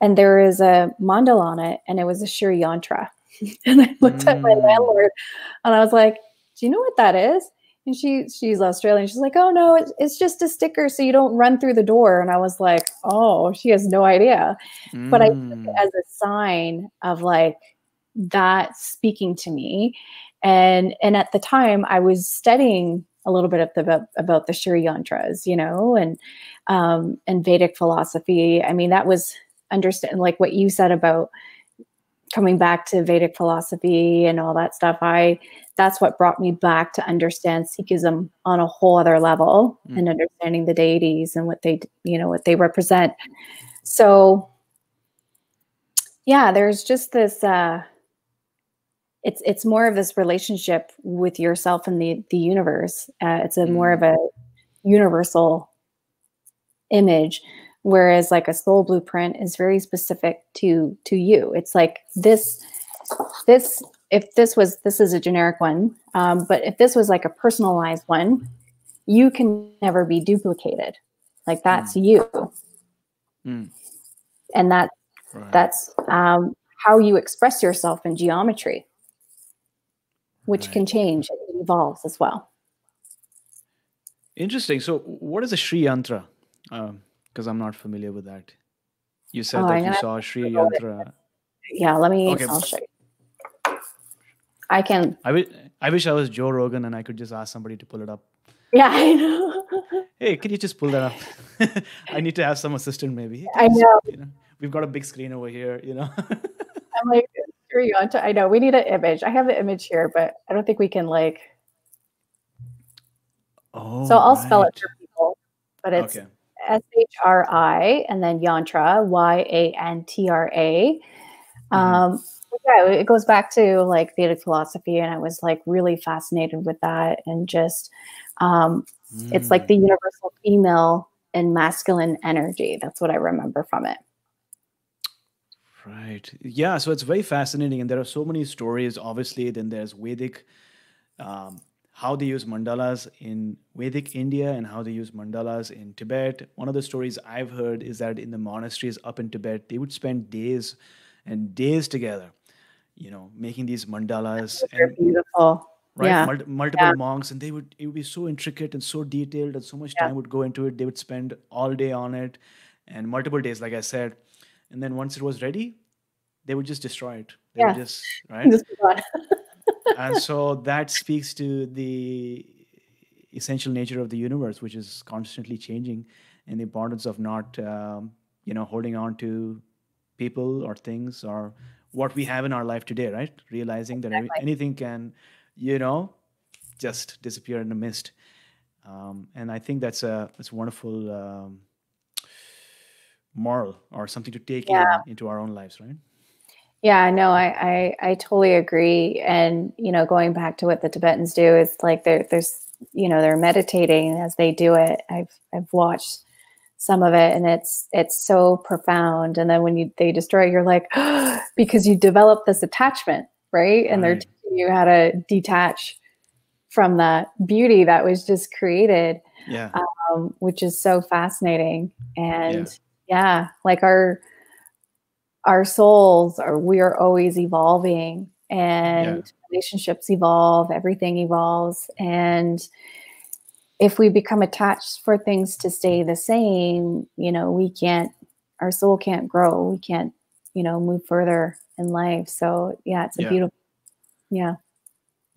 and there is a mandal on it, and it was a Sri yantra. and I looked mm. at my mm. landlord, and I was like, do you know what that is? And she she's Australian. She's like, oh no, it's, it's just a sticker so you don't run through the door. And I was like, oh, she has no idea. Mm. But I took it mm. as a sign of like that speaking to me. And and at the time I was studying a little bit of the, about, about the Sri yantras, you know, and um, and Vedic philosophy. I mean, that was understand like what you said about coming back to Vedic philosophy and all that stuff. I that's what brought me back to understand Sikhism on a whole other level mm. and understanding the deities and what they, you know, what they represent. So, yeah, there's just this. Uh, it's it's more of this relationship with yourself and the the universe. Uh, it's a mm. more of a universal image whereas like a soul blueprint is very specific to to you it's like this this if this was this is a generic one, um, but if this was like a personalized one, you can never be duplicated. Like that's mm. you, mm. and that right. that's um, how you express yourself in geometry, which right. can change and evolves as well. Interesting. So, what is a Sri Yantra? Because I'm not familiar with that. You said oh, that you saw Sri Yantra. Yeah, let me. Okay. I'll show you. I can. I wish I wish I was Joe Rogan and I could just ask somebody to pull it up. Yeah, I know. hey, can you just pull that up? I need to have some assistant, maybe. I know. You know. We've got a big screen over here. You know. I'm like, screw you. I know we need an image. I have the image here, but I don't think we can like. Oh. So I'll right. spell it for people, but it's S H R I and then yantra Y A N T R A. Mm-hmm. Um, yeah, it goes back to like Vedic philosophy, and I was like really fascinated with that, and just um, mm. it's like the mm. universal female and masculine energy. That's what I remember from it. Right. Yeah. So it's very fascinating, and there are so many stories. Obviously, then there's Vedic. Um, how they use mandalas in Vedic India and how they use mandalas in Tibet. One of the stories I've heard is that in the monasteries up in Tibet, they would spend days and days together you know making these mandalas and beautiful right yeah. Mul- multiple yeah. monks and they would it would be so intricate and so detailed and so much yeah. time would go into it they would spend all day on it and multiple days like i said and then once it was ready they would just destroy it they yeah. would just right and so that speaks to the essential nature of the universe which is constantly changing and the importance of not um, you know holding on to people or things or what we have in our life today, right? Realizing that anything can, you know, just disappear in the mist. Um, and I think that's a that's a wonderful um, moral or something to take Yeah. in, into our own lives, right? Yeah, no, I, I I totally agree. And you know, going back to what the Tibetans do, it's like there there's you know they're meditating as they do it. I've I've watched some of it, and it's it's so profound. And then when you they destroy, it, you're like because you develop this attachment, right? And they're teaching you how to detach from that beauty that was just created Yeah. um, which is so fascinating. And yeah. like our our souls are we are always evolving and relationships evolve, everything evolves. And if we become attached for things to stay the same, you know, we can't our soul can't grow. We can't, you know, move further in life. So yeah, it's a Yeah. beautiful yeah.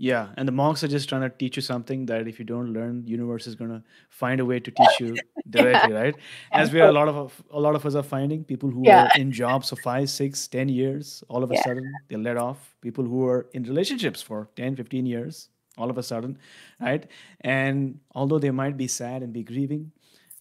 Yeah, and the monks are just trying to teach you something that if you don't learn, universe is gonna find a way to teach you directly, right? As we are a lot of a lot of us are finding people who Yeah. are in jobs for five, six, ten years, all of a Yeah. sudden they're let off. People who are in relationships for 10, 15 years, all of a sudden, right? And although they might be sad and be grieving,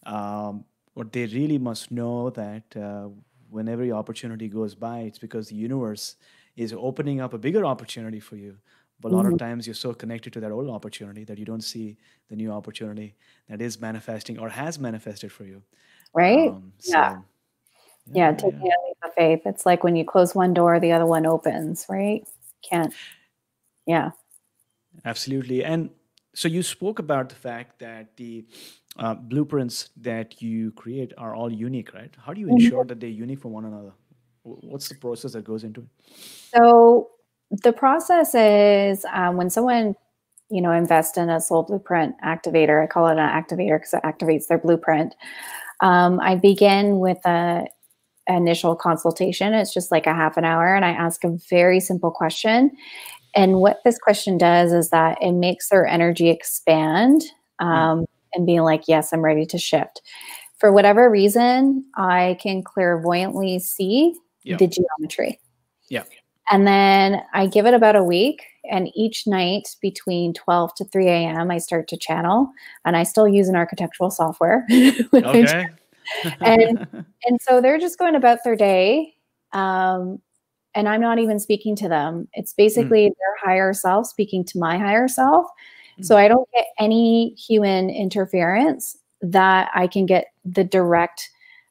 um, what they really must know that uh, when every opportunity goes by, it's because the universe is opening up a bigger opportunity for you. But a lot of times you're so connected to that old opportunity that you don't see the new opportunity that is manifesting or has manifested for you. Right? Um, Yeah. so, yeah, taking a leap of faith. It's like when you close one door, the other one opens, right? Can't. Yeah. Absolutely. And so you spoke about the fact that the uh, blueprints that you create are all unique, right? How do you ensure that they're unique from one another? What's the process that goes into it? So the process is um, when someone, you know, invests in a soul blueprint activator. I call it an activator because it activates their blueprint. Um, I begin with a initial consultation. It's just like a half an hour, and I ask a very simple question. And what this question does is that it makes their energy expand um, and being like, yes, I'm ready to shift. For whatever reason, I can clairvoyantly see Yeah. the geometry. Yeah. And then I give it about a week. And each night between 12 to 3 a.m., I start to channel. And I still use an architectural software. Okay. And- and so they're just going about their day. Um, and I'm not even speaking to them. It's basically their higher self speaking to my higher self. So I don't get any human interference that I can get the direct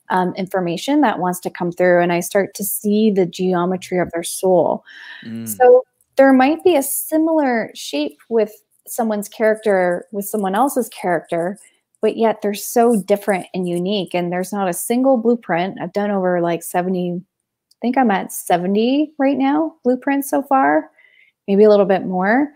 um, information that wants to come through. And I start to see the geometry of their soul. Mm, So there might be a similar shape with someone's character, with someone else's character, but yet they're so different and unique. And there's not a single blueprint. I've done over like 70, I think I'm at 70 right now, blueprints so far, maybe a little bit more.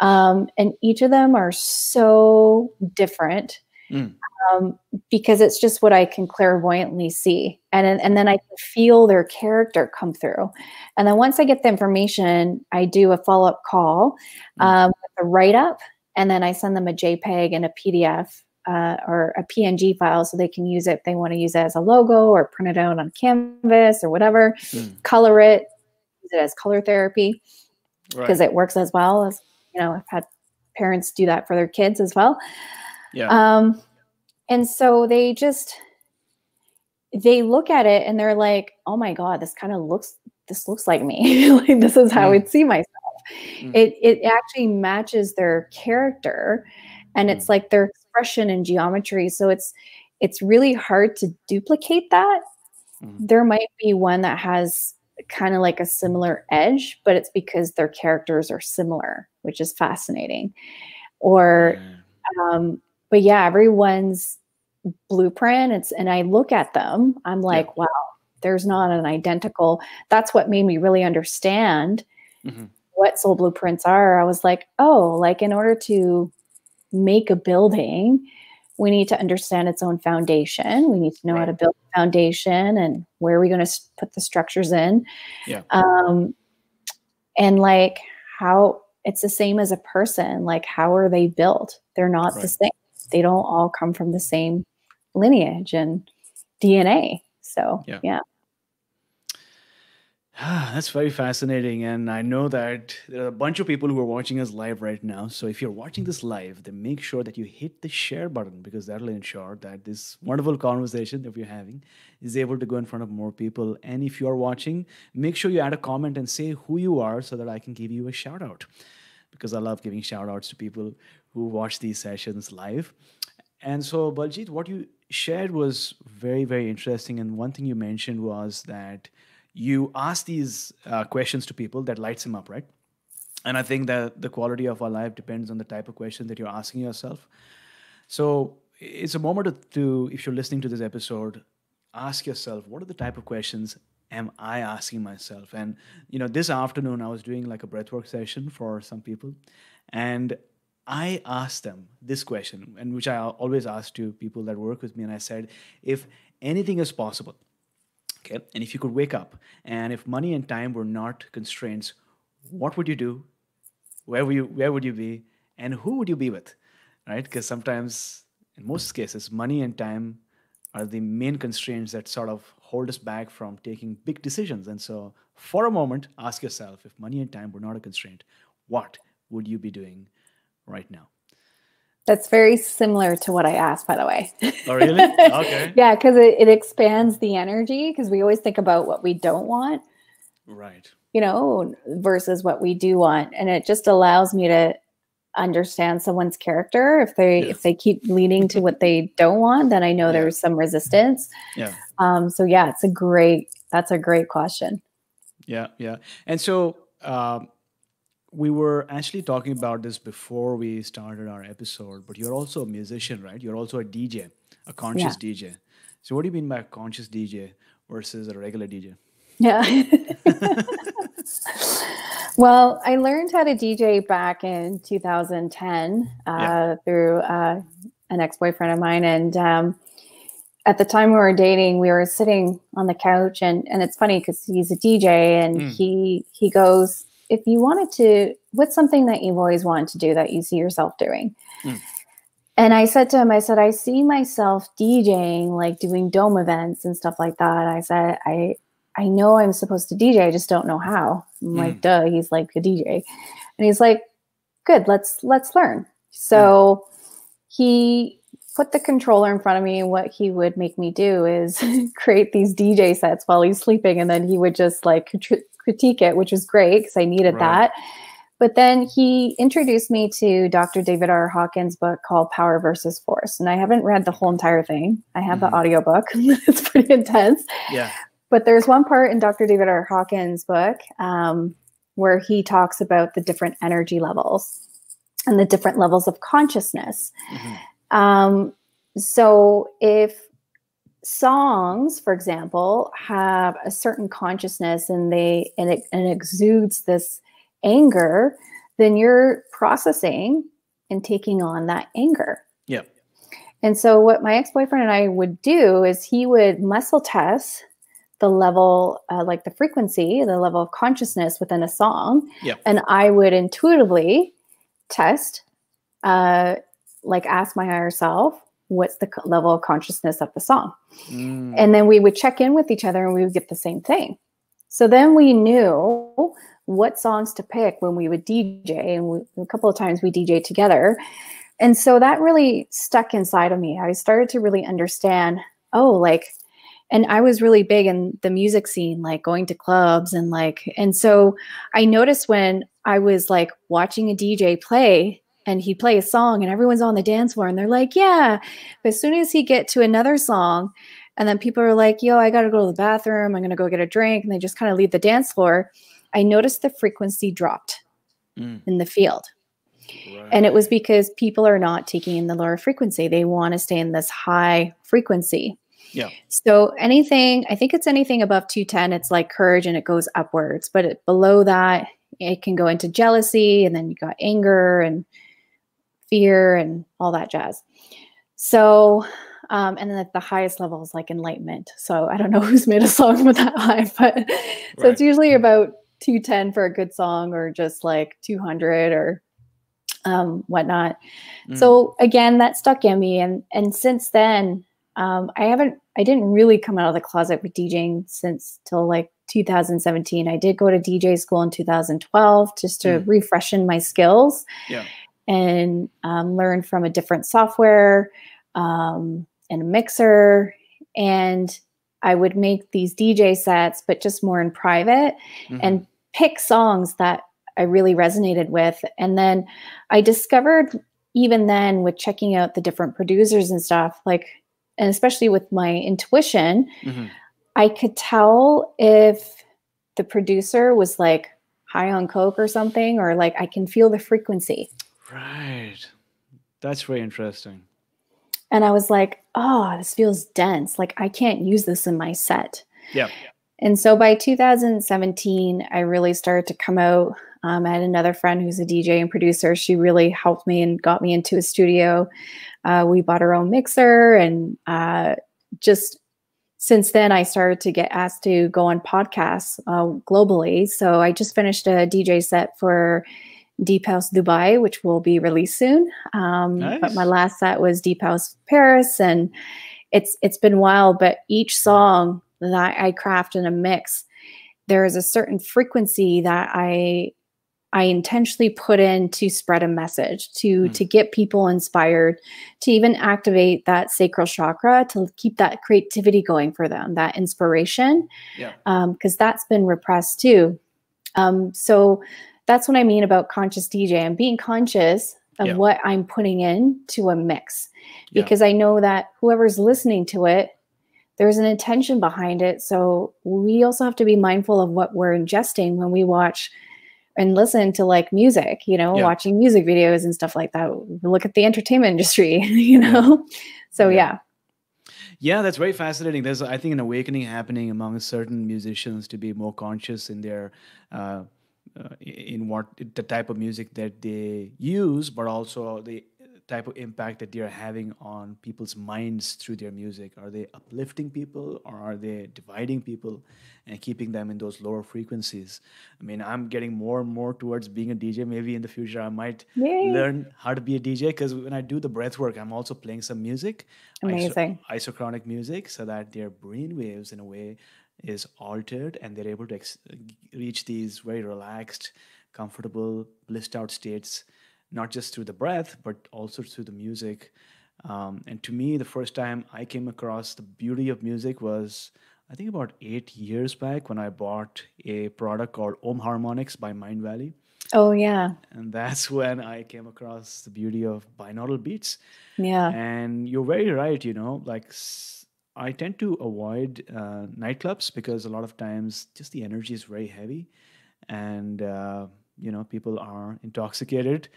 Um, and each of them are so different Mm. um, because it's just what I can clairvoyantly see. And, then- and then I can feel their character come through. And then once I get the information, I do a follow up call Mm. um, with a write up, and then I send them a JPEG and a PDF uh, or a PNG file so they can use it if they want to use it as a logo or print it out on canvas or whatever, Mm. color it, use it as color therapy Right. because it works as well as, you know, I've had parents do that for their kids as well. Yeah. Um, and so they just they look at it and they're like, "Oh my god, this kind of looks this looks like me. like this is how Mm. I'd see myself." Mm. It it actually matches their character, and it's Mm. like their expression and geometry. So it's it's really hard to duplicate that. There might be one that has kind of like a similar edge, but it's because their characters are similar, which is fascinating. Or um, but yeah, everyone's blueprint. It's and I look at them, I'm like, wow, there's not an identical. That's what made me really understand Mhm. what soul blueprints are. I was like, oh, like in order to make a building, we need to understand its own foundation. We need to know how to build a foundation and where are we going to put the structures in. Yeah. Um, and like how it's the same as a person. Like how are they built? They're not the same. They don't all come from the same lineage and DNA. So Yeah. yeah. That's very fascinating. And I know that there are a bunch of people who are watching us live right now. So if you're watching this live, then make sure that you hit the share button because that'll ensure that this wonderful conversation that we're having is able to go in front of more people. And if you are watching, make sure you add a comment and say who you are so that I can give you a shout out because I love giving shout outs to people who watch these sessions live. And so, Baljit, what you shared was very, very interesting. And one thing you mentioned was that you ask these uh, questions to people that lights them up right and i think that the quality of our life depends on the type of question that you're asking yourself so it's a moment to, to if you're listening to this episode ask yourself what are the type of questions am i asking myself and you know this afternoon i was doing like a breathwork session for some people and i asked them this question and which i always ask to people that work with me and i said if anything is possible Okay. And if you could wake up and if money and time were not constraints, what would you do? Where would you where would you be? And who would you be with? Right? Because sometimes in most cases, money and time are the main constraints that sort of hold us back from taking big decisions. And so for a moment, ask yourself if money and time were not a constraint, what would you be doing right now? That's very similar to what I asked, by the way. Oh, really? Okay. yeah, because it, it expands the energy because we always think about what we don't want. Right. You know, versus what we do want. And it just allows me to understand someone's character. If they if they keep leaning to what they don't want, then I know yeah. there's some resistance. Yeah. Um, so yeah, it's a great that's a great question. Yeah, yeah. And so um we were actually talking about this before we started our episode, but you're also a musician, right? You're also a DJ, a conscious yeah. DJ. So, what do you mean by a conscious DJ versus a regular DJ? Yeah. well, I learned how to DJ back in 2010 uh, yeah. through uh, an ex boyfriend of mine. And um, at the time we were dating, we were sitting on the couch, and, and it's funny because he's a DJ and mm. he he goes, if you wanted to, what's something that you've always wanted to do that you see yourself doing? Mm. And I said to him, I said, I see myself DJing, like doing dome events and stuff like that. I said, I I know I'm supposed to DJ, I just don't know how. I'm mm. like, duh, he's like a DJ. And he's like, good, let's let's learn. So mm. he put the controller in front of me and what he would make me do is create these DJ sets while he's sleeping and then he would just like critique it, which was great because I needed right. that. But then he introduced me to Dr. David R. Hawkins' book called Power versus Force. And I haven't read the whole entire thing. I have mm-hmm. the audiobook. it's pretty intense. Yeah. But there's one part in Dr. David R. Hawkins' book um, where he talks about the different energy levels and the different levels of consciousness. Mm-hmm. Um, so if songs, for example, have a certain consciousness and they and it, and exudes this anger, then you're processing and taking on that anger. Yeah. And so what my ex-boyfriend and I would do is he would muscle test the level, uh, like the frequency, the level of consciousness within a song. Yeah. And I would intuitively test, uh, like ask my higher self, what's the level of consciousness of the song. Mm. And then we would check in with each other and we would get the same thing. So then we knew what songs to pick when we would DJ. And we, a couple of times we DJ together. And so that really stuck inside of me. I started to really understand oh, like, and I was really big in the music scene, like going to clubs and like, and so I noticed when I was like watching a DJ play and he'd play a song and everyone's on the dance floor and they're like, yeah. But as soon as he get to another song, and then people are like, yo, I got to go to the bathroom. I'm going to go get a drink. And they just kind of leave the dance floor. I noticed the frequency dropped mm. in the field. Right. And it was because people are not taking in the lower frequency. They want to stay in this high frequency. Yeah. So anything, I think it's anything above 210, it's like courage and it goes upwards. But it, below that, it can go into jealousy and then you got anger and fear and all that jazz. So, um, and then at the highest level is like enlightenment. So I don't know who's made a song with that high, but right. so it's usually about 210 for a good song or just like 200 or um, whatnot. Mm. So again, that stuck in me. And, and since then, um, I haven't, I didn't really come out of the closet with DJing since till like 2017. I did go to DJ school in 2012 just to Mm. refreshen my skills Yeah. and um, learn from a different software um, and a mixer. And I would make these DJ sets, but just more in private Mhm. and pick songs that I really resonated with. And then I discovered, even then, with checking out the different producers and stuff, like, and especially with my intuition, Mhm. I could tell if the producer was like high on coke or something, or like I can feel the frequency. Right. That's very interesting. And I was like, oh, this feels dense. Like I can't use this in my set. Yeah. And so by 2017, I really started to come out. Um, I had another friend who's a DJ and producer. She really helped me and got me into a studio. Uh, we bought our own mixer, and uh, just since then, I started to get asked to go on podcasts uh, globally. So I just finished a DJ set for Deep House Dubai, which will be released soon. Um, But my last set was Deep House Paris, and it's it's been wild. But each song that I craft in a mix, there is a certain frequency that I I intentionally put in to spread a message, to Hmm. to get people inspired, to even activate that sacral chakra, to keep that creativity going for them, that inspiration, Yeah. because that's been repressed too. Um, so that's what I mean about conscious DJ. I'm being conscious of Yeah. what I'm putting in to a mix Yeah. because I know that whoever's listening to it, there's an intention behind it. So we also have to be mindful of what we're ingesting when we watch and listen to like music, you know, Yeah. watching music videos and stuff like that. Look at the entertainment industry, you know? So Yeah. yeah. That's very fascinating. There's, I think, an awakening happening among certain musicians to be more conscious in their, uh, uh, in what the type of music that they use, but also the type of impact that they are having on people's minds through their music. Are they uplifting people, or are they dividing people and keeping them in those lower frequencies? I mean, I'm getting more and more towards being a DJ. Maybe in the future, I might Yay. learn how to be a DJ because when I do the breath work, I'm also playing some music iso- Amazing. isochronic music so that their brain waves in a way is altered and they're able to ex- reach these very relaxed comfortable blissed out states not just through the breath but also through the music um, and to me the first time i came across the beauty of music was i think about eight years back when i bought a product called OmHarmonics by Mindvalley Oh yeah. and that's when i came across the beauty of binaural beats Yeah. and you're very right, you know, like I tend to avoid uh, nightclubs because a lot of times just the energy is very heavy and, uh, you know, people are intoxicated.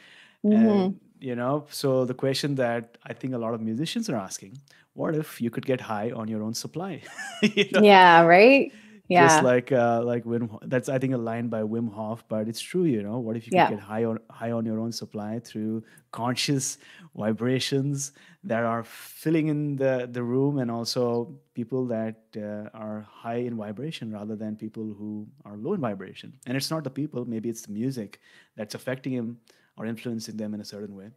Mhm. And, you know, so the question that I think a lot of musicians are asking what if you could get high on your own supply? you know? Yeah, right? Yeah. Just like uh, like Wim, that's I think a line by Wim Hof, but it's true. You know, what if you Yeah. could get high on high on your own supply through conscious vibrations that are filling in the the room, and also people that uh, are high in vibration rather than people who are low in vibration. And it's not the people; maybe it's the music that's affecting him or influencing them in a certain way.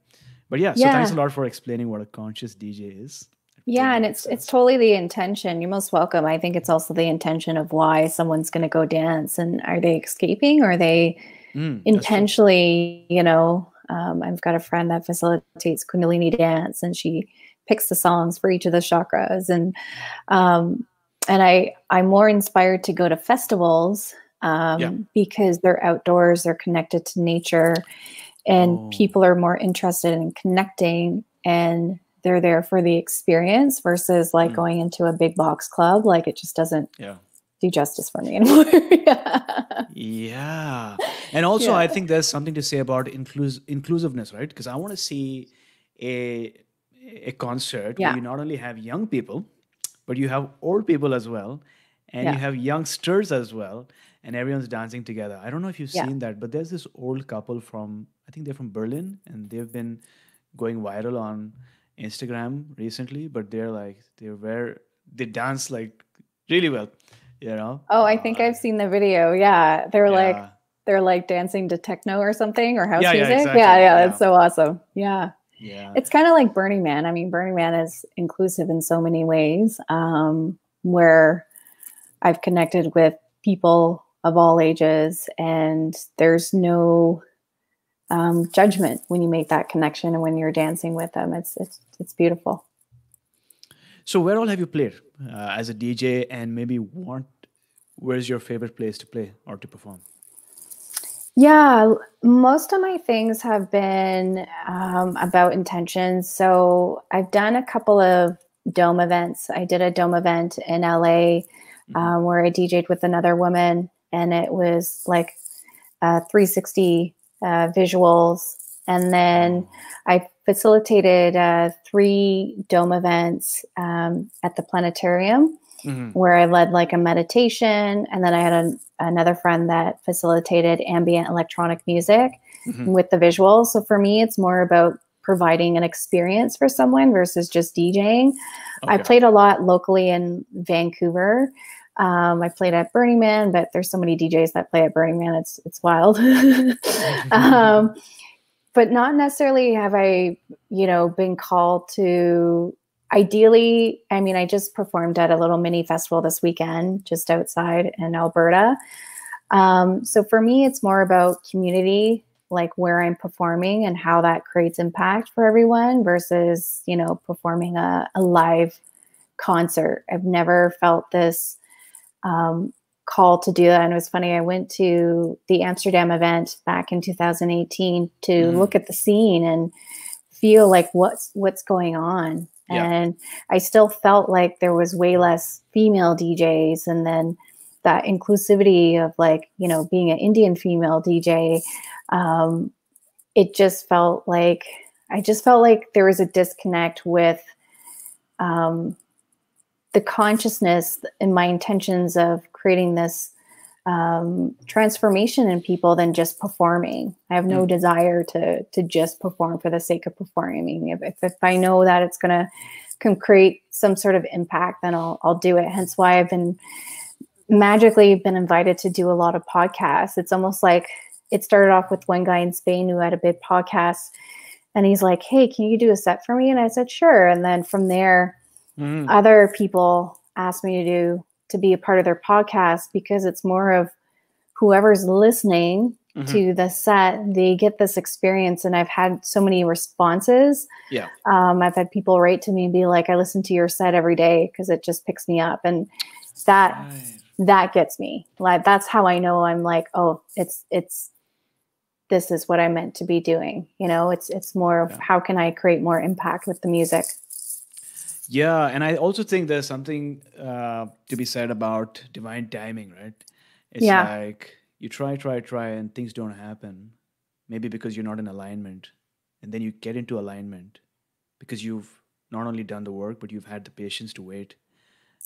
But yeah, so thanks a lot for explaining what a conscious DJ is. Yeah, and it's it's totally the intention. You're most welcome. I think it's also the intention of why someone's going to go dance, and are they escaping, or are they Mm, intentionally? You know, um, I've got a friend that facilitates Kundalini dance, and she picks the songs for each of the chakras, and um, and I I'm more inspired to go to festivals um, because they're outdoors, they're connected to nature, and Oh. people are more interested in connecting and they're there for the experience versus like Mm. going into a big box club. Like it just doesn't Yeah. do justice for me anymore. Yeah. And also, I think there's something to say about inclus- inclusiveness, right? Because I want to see a a concert Yeah. where you not only have young people, but you have old people as well, and Yeah. you have youngsters as well, and everyone's dancing together. I don't know if you've Yeah. seen that, but there's this old couple from I think they're from Berlin, and they've been going viral on Instagram recently. But they're like they wear they dance like really well, you know. oh, I think Uh, I've seen the video. Yeah. They're like they're like dancing to techno or something or house Yeah, yeah, music. exactly. Yeah, yeah, Yeah. It's so awesome. Yeah. Yeah. It's kind of like Burning Man. I mean, Burning Man is inclusive in so many ways, um, where I've connected with people of all ages, and there's no um, judgment when you make that connection and when you're dancing with them. It's it's it's beautiful. So where all have you played uh, as a DJ, and maybe what? Where's your favorite place to play or to perform? Yeah, most of my things have been um, about intentions. So I've done a couple of dome events. I did a dome event in LA mm-hmm. um, where I DJed with another woman, and it was like uh, 360 uh, visuals. And then I facilitated uh, three dome events um, at the planetarium mm-hmm. where I led like a meditation. And then I had a, another friend that facilitated ambient electronic music mm-hmm. with the visuals. So for me, it's more about providing an experience for someone versus just DJing. Okay. I played a lot locally in Vancouver. Um, I played at Burning Man, but there's so many DJs that play at Burning Man. It's it's wild. um, but not necessarily have I, you know, been called to. Ideally, I mean, I just performed at a little mini festival this weekend, just outside in Alberta. Um, so for me, it's more about community, like where I'm performing and how that creates impact for everyone versus, you know, performing a, a live concert. I've never felt this um, call to do that. And it was funny, I went to the Amsterdam event back in 2018 to mm. look at the scene and feel like what's what's going on. Yeah. And I still felt like there was way less female DJs and then that inclusivity of like, you know, being an Indian female DJ. Um, it just felt like I just felt like there was a disconnect with um, the consciousness and my intentions of creating this um, transformation in people than just performing. I have no mm. desire to to just perform for the sake of performing. If, if, if I know that it's going to can create some sort of impact, then I'll I'll do it. Hence why I've been magically been invited to do a lot of podcasts. It's almost like it started off with one guy in Spain who had a big podcast, and he's like, "Hey, can you do a set for me?" And I said, "Sure." And then from there mm. other people ask me to do to be a part of their podcast because it's more of whoever's listening mm-hmm. to the set they get this experience and i've had so many responses yeah um, i've had people write to me and be like i listen to your set every day because it just picks me up and that right. that gets me like that's how i know i'm like oh it's it's this is what i meant to be doing you know it's it's more of yeah. how can i create more impact with the music yeah, and I also think there's something uh, to be said about divine timing, right? It's yeah. like you try, try, try, and things don't happen. Maybe because you're not in alignment, and then you get into alignment because you've not only done the work, but you've had the patience to wait.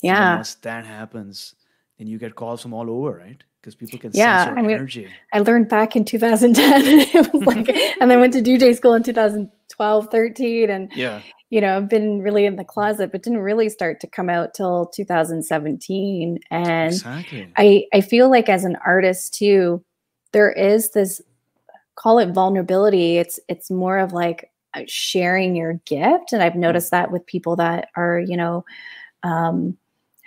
Yeah. once that happens, then you get calls from all over, right? Because people can yeah, sense your I mean, energy. I learned back in 2010. it was like, and I went to DJ school in 2012, 13, and yeah, you know, I've been really in the closet, but didn't really start to come out till 2017. And exactly. I, I feel like as an artist too, there is this call it vulnerability. It's it's more of like uh, sharing your gift. And I've noticed that with people that are, you know, um,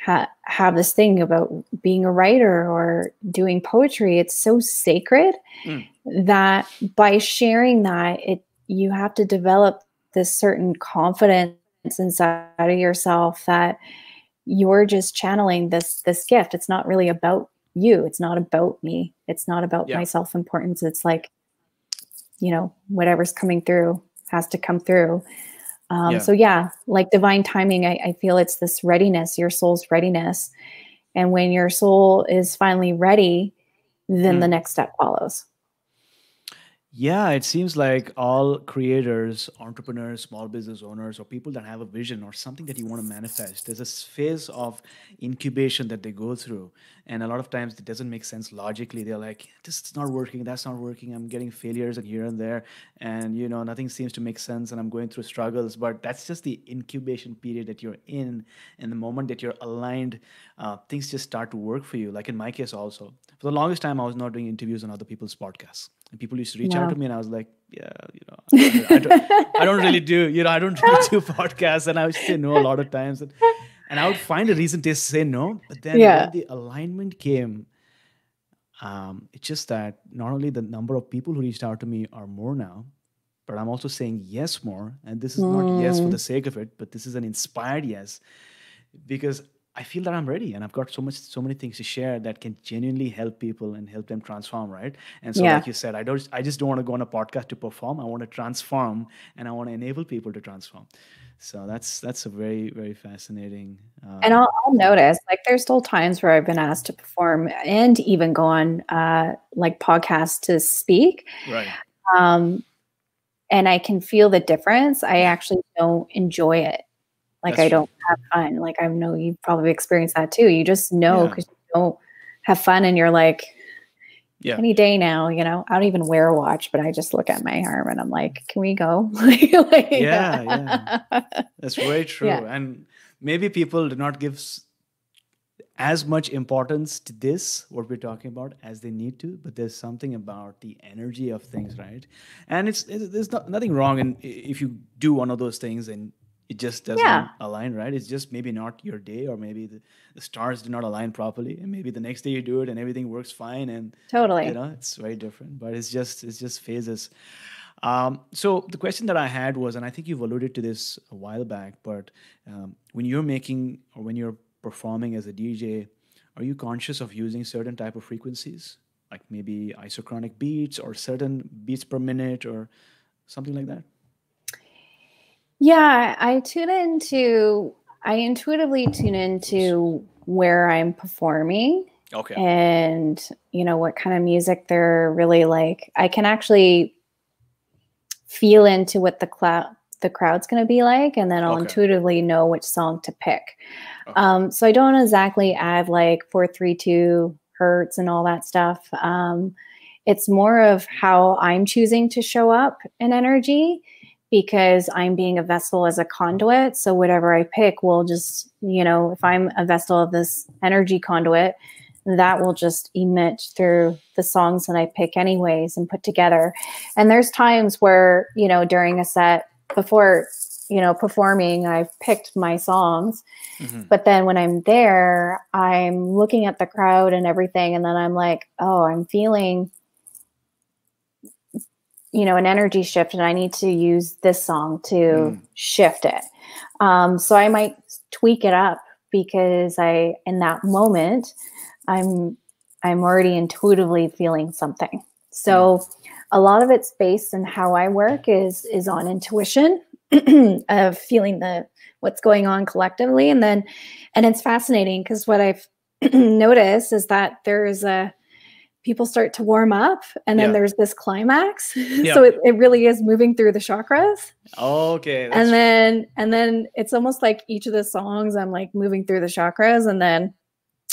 ha- have this thing about being a writer or doing poetry. It's so sacred mm. that by sharing that, it you have to develop this certain confidence inside of yourself that you're just channeling this this gift. It's not really about you. It's not about me. It's not about yeah. my self-importance. It's like you know whatever's coming through has to come through. Um, yeah. so yeah like divine timing I, I feel it's this readiness your soul's readiness. And when your soul is finally ready then mm. the next step follows yeah, it seems like all creators, entrepreneurs, small business owners, or people that have a vision or something that you want to manifest, there's a phase of incubation that they go through. And a lot of times it doesn't make sense logically. They're like, this is not working, that's not working. I'm getting failures and here and there. And, you know, nothing seems to make sense and I'm going through struggles. But that's just the incubation period that you're in. And the moment that you're aligned, uh, things just start to work for you. Like in my case, also. For the longest time, I was not doing interviews on other people's podcasts and people used to reach out to me, and I was like, "Yeah, you know, I, I, don't, I don't really do, you know, I don't really do podcasts." And I would say no a lot of times, and, and I would find a reason to say no. But then yeah. when the alignment came, Um, it's just that not only the number of people who reached out to me are more now, but I'm also saying yes more. And this is not yes for the sake of it, but this is an inspired yes because I feel that I'm ready and I've got so much, so many things to share that can genuinely help people and help them transform, right? And so, Yeah. like you said, I don't, I just don't want to go on a podcast to perform. I want to transform and I want to enable people to transform. So that's that's a very, very fascinating. Uh, And I'll, I'll notice like there's still times where I've been asked to perform and even go on uh, like podcasts to speak. right. Um, and I can feel the difference. I actually don't enjoy it. Like That's I don't have fun. Like I know you've probably experienced that too. You just know Yeah. because you don't have fun and you're like, Yeah. any day now, you know, I don't even wear a watch, but I just look at my arm and I'm like, can we go? Like, Yeah, That's very true. Yeah. And maybe people do not give as much importance to this, what we're talking about, as they need to. But there's something about the energy of things, right? And it's, it's there's not, nothing wrong and if you do one of those things and it just doesn't Yeah. align, right? It's just maybe not your day, or maybe the, the stars do not align properly, and maybe the next day you do it and everything works fine, and totally. you know it's very different but it's just it's just phases um, so the question that i had was and i think you've alluded to this a while back but um, when you're making or when you're performing as a dj are you conscious of using certain type of frequencies like maybe isochronic beats or certain beats per minute or something like that Yeah, I tune into, I intuitively tune into where I'm performing okay and, you know, what kind of music they're really like. I can actually feel into what the cloud the crowd's going to be like and then I'll Okay. intuitively know which song to pick. Okay. Um, so I don't exactly add like 432 hertz and all that stuff. Um, it's more of how I'm choosing to show up in energy because I'm being a vessel as a conduit. So whatever I pick will just, you know, if I'm a vessel of this energy conduit, that will just emit through the songs that I pick anyways and put together. And there's times where, you know, during a set before, you know, performing, I've picked my songs Mhm. but then when I'm there, I'm looking at the crowd and everything, and then I'm like, oh, I'm feeling, you know, an energy shift, and I need to use this song to Mm. shift it. Um, so I might tweak it up because I, in that moment, I'm, I'm already intuitively feeling something. So a lot of it's based on how I work is is on intuition of feeling the what's going on collectively and then and it's fascinating because what i've noticed is that there's a people start to warm up and then Yeah. there's this climax Yeah. so it, it really is moving through the chakras okay and then and then it's almost like each of the songs i'm like moving through the chakras and then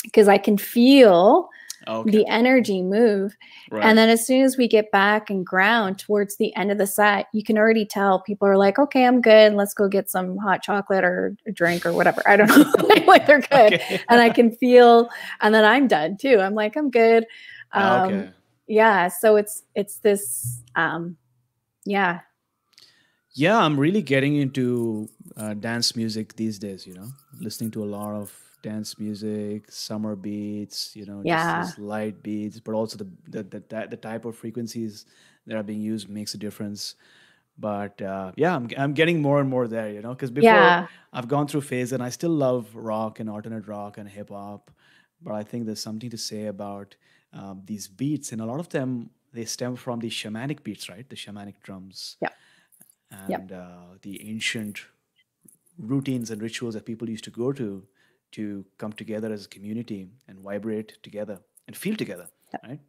because i can feel okay the energy move right. and then as soon as we get back and ground towards the end of the set, you can already tell people are like, okay, I'm good. Let's go get some hot chocolate or a drink or whatever. I don't know. like they're good. Okay. And I can feel, and then I'm done too. I'm like, I'm good. Um, okay Yeah. So it's, it's this, um, yeah. Yeah, I'm really getting into uh, dance music these days. You know, listening to a lot of dance music, summer beats. You know, Yeah. just, just light beats, but also the the, the the type of frequencies that are being used makes a difference. But uh, yeah, I'm I'm getting more and more there. You know, because before Yeah. I've gone through phase, and I still love rock and alternate rock and hip hop, but I think there's something to say about um, these beats, and a lot of them they stem from the shamanic beats, right? The shamanic drums Yeah. And uh, the ancient routines and rituals that people used to go to to come together as a community and vibrate together and feel together, right?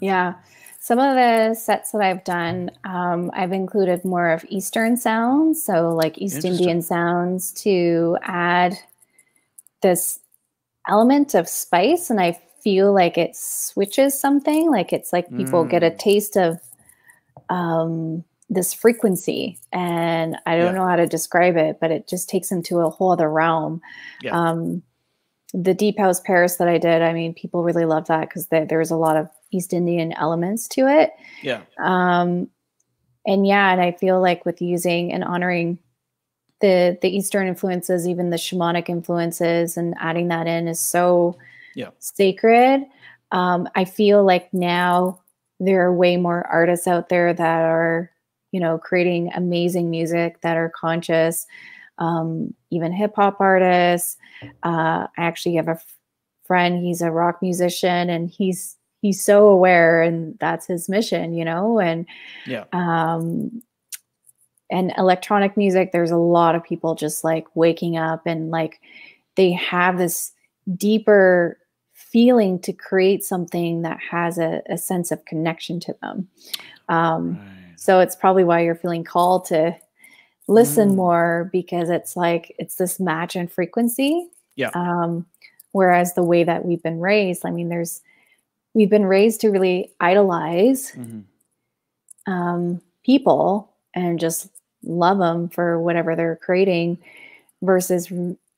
Yeah. Some of the sets that I've done, um, I've included more of Eastern sounds, so like East Indian sounds to add this element of spice. And I feel like it switches something, like it's like people get a Mm. taste of um, this frequency. And I don't Yeah. know how to describe it, but it just takes them to a whole other realm. Yeah. Um, the Deep House Paris that I did, I mean, people really love that because there was a lot of East Indian elements to it. Yeah. Um, and yeah, and I feel like with using and honoring the the Eastern influences, even the shamanic influences, and adding that in is so Yeah. sacred. Um, I feel like now there are way more artists out there that are, you know, creating amazing music that are conscious, um, even hip hop artists. Uh, I actually have a f- friend, he's a rock musician and he's he's so aware and that's his mission, you know, and Yeah. um and electronic music there's a lot of people just like waking up and like they have this deeper feeling to create something that has a, a sense of connection to them um, Right. so it's probably why you're feeling called to listen Mm. more because it's like it's this match and frequency Yeah. um, whereas the way that we've been raised i mean there's we've been raised to really idolize Mhm. um, people and just love them for whatever they're creating versus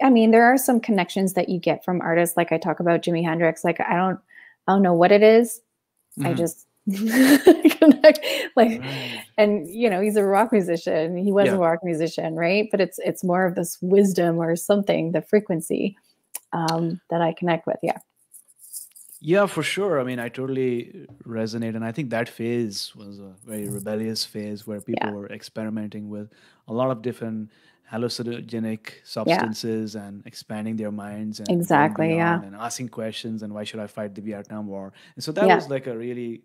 i mean there are some connections that you get from artists like i talk about jimi hendrix like i don't i don't know what it is i Mhm. just connect like Right. and you know he's a rock musician he was Yeah. a rock musician right but it's it's more of this wisdom or something the frequency um, that i connect with yeah Yeah, for sure. I mean, I totally resonate. And I think that phase was a very rebellious phase where people Yeah. were experimenting with a lot of different hallucinogenic substances and expanding their minds and Exactly, yeah. and asking questions and why should I fight the Vietnam War? And so that Yeah. was like a really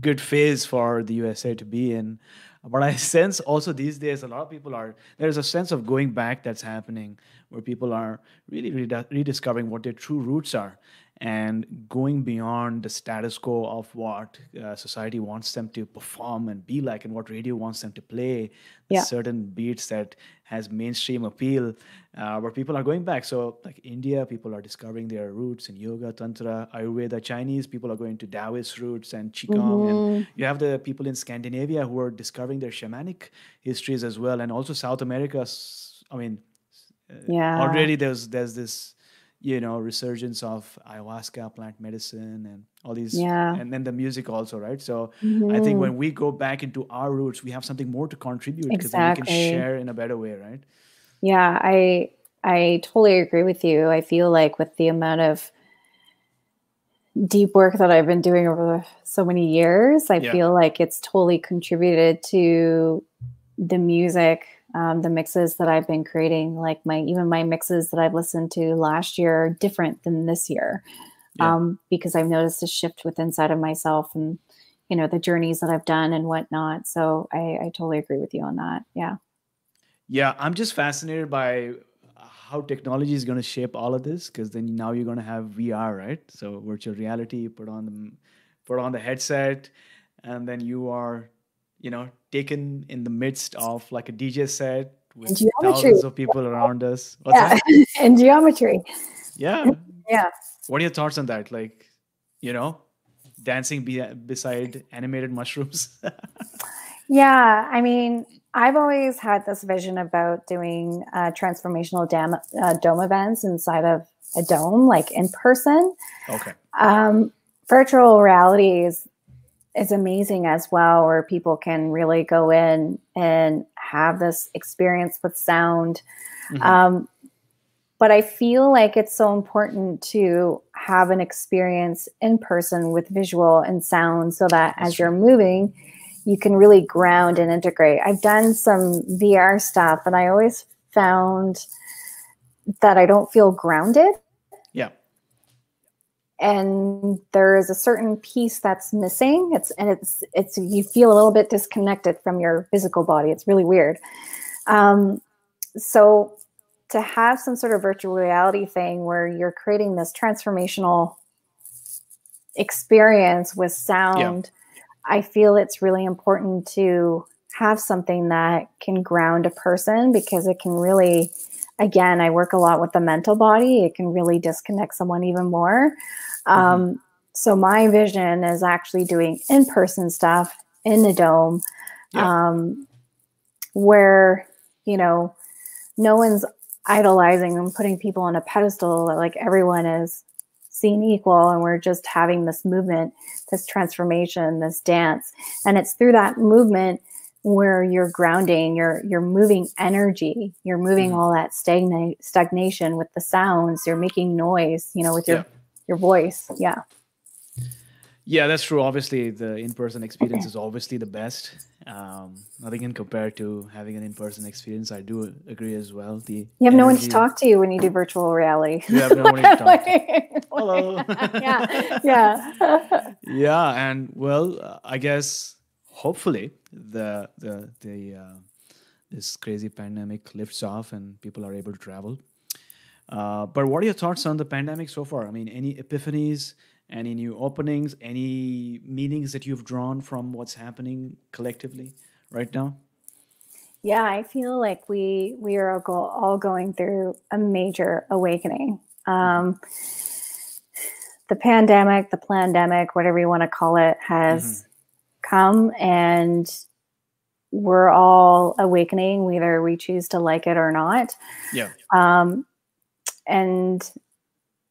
good phase for the USA to be in. But I sense also these days a lot of people are there's a sense of going back that's happening where people are really redi- rediscovering what their true roots are and going beyond the status quo of what uh, society wants them to perform and be like and what radio wants them to play Yeah. certain beats that has mainstream appeal uh, where people are going back so like india people are discovering their roots in yoga tantra ayurveda chinese people are going to taoist roots and qigong and Mhm. you have the people in scandinavia who are discovering their shamanic histories as well and also south america i mean yeah already there's there's this you know resurgence of ayahuasca plant medicine and all these Yeah. and then the music also right so i Mhm. think when we go back into our roots we have something more to contribute because then we can share in a better way right Yeah, I I totally agree with you. I feel like with the amount of deep work that I've been doing over so many years, I Yeah. feel like it's totally contributed to the music, um, the mixes that I've been creating. Like my even my mixes that I've listened to last year are different than this year, Yeah. um, because I've noticed a shift within inside of myself and you know the journeys that I've done and whatnot. So I, I totally agree with you on that. Yeah. yeah i'm just fascinated by how technology is going to shape all of this because then now you're going to have vr right so virtual reality you put on the put on the headset and then you are you know taken in the midst of like a dj set with thousands of people around us What's yeah. that? and geometry. yeah Yeah. what are your thoughts on that like you know dancing be- beside animated mushrooms Yeah, I mean, I've always had this vision about doing uh, transformational dam- uh, dome events inside of a dome, like in person. okay Um, virtual reality is is amazing as well, where people can really go in and have this experience with sound. Mhm. Um, but I feel like it's so important to have an experience in person with visual and sound so that That's as you're moving, you can really ground and integrate. I've done some VR stuff and I always found that I don't feel grounded and there is a certain piece that's missing. It's and it's it's you feel a little bit disconnected from your physical body. It's really weird. Um, so to have some sort of virtual reality thing where you're creating this transformational experience with sound i feel it's really important to have something that can ground a person because it can really again i work a lot with the mental body. It can really disconnect someone even more um, so my vision is actually doing in-person stuff in the dome Yeah. um, where you know no one's idolizing and putting people on a pedestal like everyone is seen equal and we're just having this movement this transformation this dance and it's through that movement where you're grounding you're you're moving energy you're moving Mhm. all that stagnate stagnation with the sounds you're making noise you know with your Yeah. Your voice yeah Yeah, that's true. Obviously, the in-person experience is obviously the best. Um, nothing can compare to having an in-person experience. I do agree as well. The you have no one to talk to you when you do virtual reality. You have no one to talk to. Hello. yeah, yeah, yeah, and well, uh, I guess hopefully the the the uh, this crazy pandemic lifts off and people are able to travel. Uh, but what are your thoughts on the pandemic so far? I mean, any epiphanies? any new openings, any meanings that you've drawn from what's happening collectively right now? Yeah, I feel like we we are all, go, all going through a major awakening. Um, the pandemic, the pandemic, whatever you want to call it, has mm-hmm. come and we're all awakening, whether we choose to like it or not. Yeah. Um, and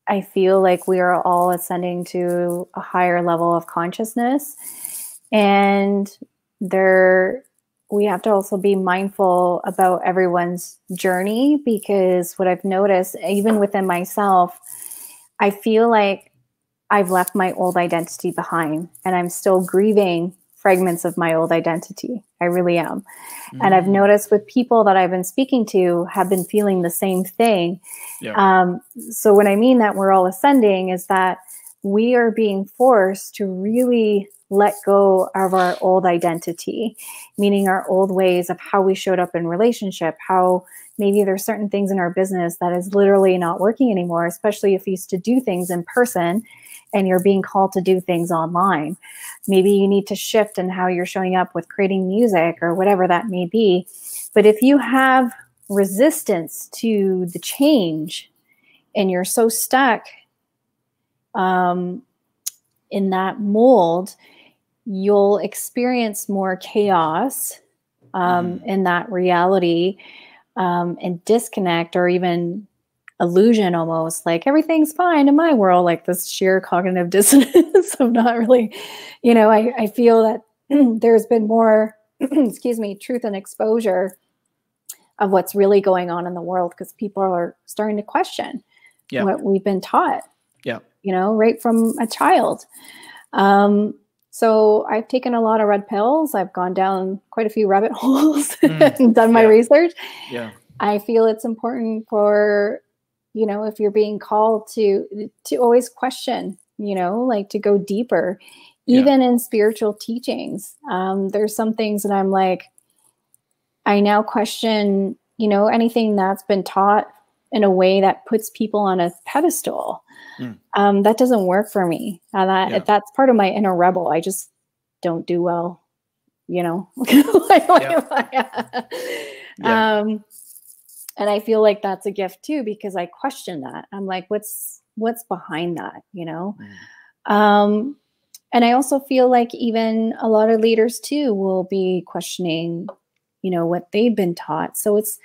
I feel like we are all ascending to a higher level of consciousness. And there, we have to also be mindful about everyone's journey because what I've noticed, even within myself, I feel like I've left my old identity behind and I'm still grieving fragments of my old identity. I really am. Mm-hmm. And I've mm. noticed with people that I've been speaking to have been feeling the same thing. Yeah. Um, so, when I mean that we're all ascending, is that we are being forced to really let go of our old identity, meaning our old ways of how we showed up in relationship, how maybe there's certain things in our business that is literally not working anymore, especially if you used to do things in person and you're being called to do things online. Maybe you need to shift in how you're showing up with creating music or whatever that may be. But if you have resistance to the change and you're so stuck um, in that mold, you'll experience more chaos um, mm. in that reality um, and disconnect or even illusion almost like everything's fine in my world like this sheer cognitive dissonance of not really you know i, I feel that there's been more excuse me truth and exposure of what's really going on in the world because people are starting to question yeah. what we've been taught yeah you know right from a child um so I've taken a lot of red pills. I've gone down quite a few rabbit holes mm, and done my yeah. research. Yeah. I feel it's important for you know if you're being called to to always question you know like to go deeper even yeah. in spiritual teachings um, there's some things that i'm like i now question you know anything that's been taught in a way that puts people on a pedestal mm. um, that doesn't work for me uh, that yeah. that's part of my inner rebel i just don't do well you know yeah. um and i feel like that's a gift too because i question that i'm like what's what's behind that you know mm. um and i also feel like even a lot of leaders too will be questioning you know what they've been taught so it's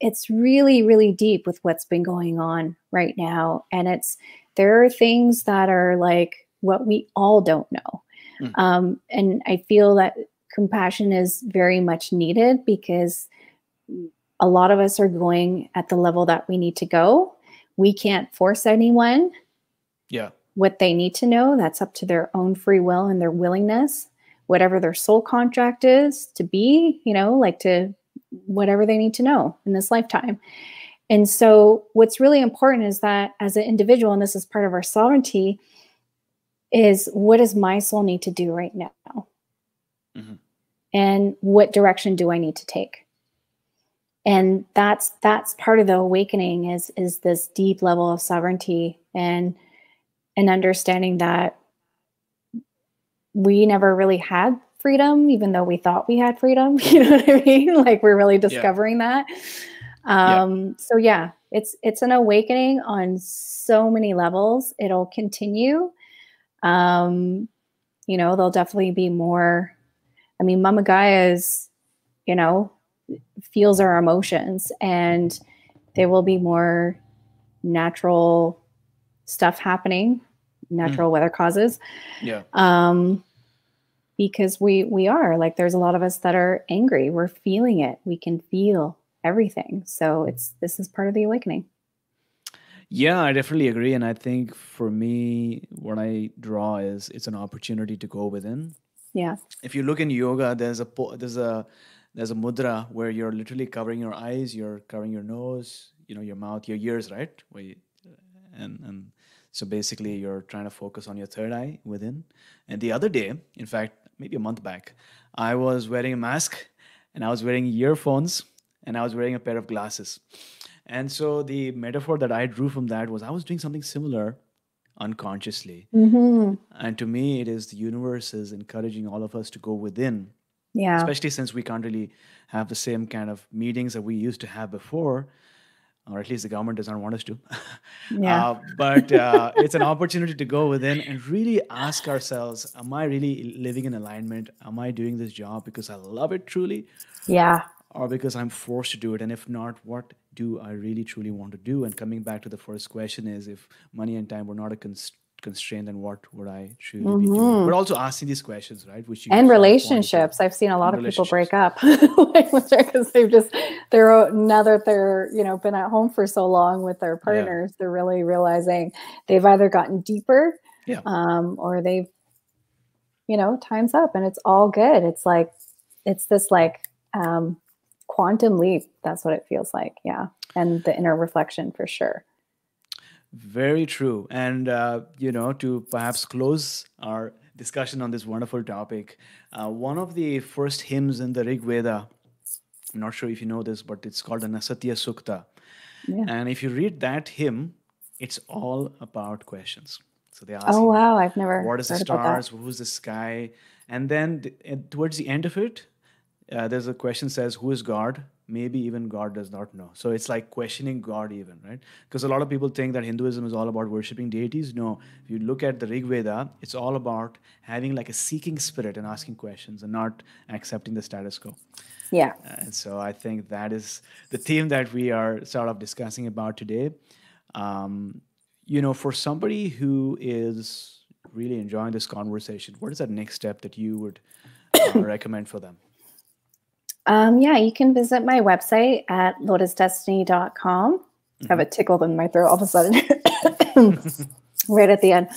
it's really really deep with what's been going on right now and it's there are things that are like what we all don't know mm. um, and i feel that compassion is very much needed because a lot of us are going at the level that we need to go. We can't force anyone. Yeah. What they need to know, that's up to their own free will and their willingness, whatever their soul contract is to be, you know, like to whatever they need to know in this lifetime. And so, what's really important is that as an individual, and this is part of our sovereignty, is what does my soul need to do right now? Mm-hmm. And what direction do I need to take? and that's that's part of the awakening is is this deep level of sovereignty and and understanding that we never really had freedom even though we thought we had freedom you know what i mean? Like we're really discovering yeah. that um yeah. so yeah it's it's an awakening on so many levels. It'll continue. Um you know there'll definitely be more. I mean mama gaia is you know feels our emotions and there will be more natural stuff happening natural mm. weather causes. Yeah. Um because we we are like there's a lot of us that are angry we're feeling it we can feel everything so it's this is part of the awakening Yeah, I definitely agree. And I think for me, what I draw is it's an opportunity to go within. Yeah. If you look in yoga, there's a there's a there's a mudra where you're literally covering your eyes, you're covering your nose, you know, your mouth, your ears, right? Where you, and and so basically you're trying to focus on your third eye within. And the other day, in fact, maybe a month back, I was wearing a mask and I was wearing earphones and I was wearing a pair of glasses. And so the metaphor that I drew from that was I was doing something similar unconsciously. hmm And to me, it is the universe is encouraging all of us to go within, Yeah. especially since we can't really have the same kind of meetings that we used to have before, or at least the government does not want us to. Yeah. uh, but uh, it's an opportunity to go within and really ask ourselves Am I really living in alignment? Am I doing this job because I love it truly? Yeah. or because I'm forced to do it? And if not, what do I really truly want to do? And coming back to the first question is if money and time were not a cons- constraint, and what would I truly be doing? But also asking these questions, right? Which you Mm-hmm. and sort of pointed to. relationships i've seen a lot of people break up because they've just they're now that they're you know been at home for so long with their partners they're really realizing they've either gotten deeper Yeah. um, or they've you know time's up and it's all good it's like it's this like um, quantum leap that's what it feels like yeah and the inner reflection for sure Very true. And, uh, you know, to perhaps close our discussion on this wonderful topic, uh, one of the first hymns in the Rig Veda, I'm not sure if you know this, but it's called the Nasadiya Sukta. Yeah. And if you read that hymn, it's all about questions. So they ask, oh wow i've never what is the heard about that. stars who's the sky and then th- and towards the end of it uh, there's a question says who is god? Maybe even god does not know. So it's like questioning god even right? Because a lot of people think that hinduism is all about worshiping deities. No. If you look at the rig veda it's all about having like a seeking spirit and asking questions and not accepting the status quo. Yeah. And so I think that is the theme that we are sort of discussing about today. Um, you know, for somebody who is really enjoying this conversation, what is that next step that you would uh, recommend for them? Um, yeah, you can visit my website at lotusdestiny.com. I have a tickle in my throat all of a sudden, right at the end.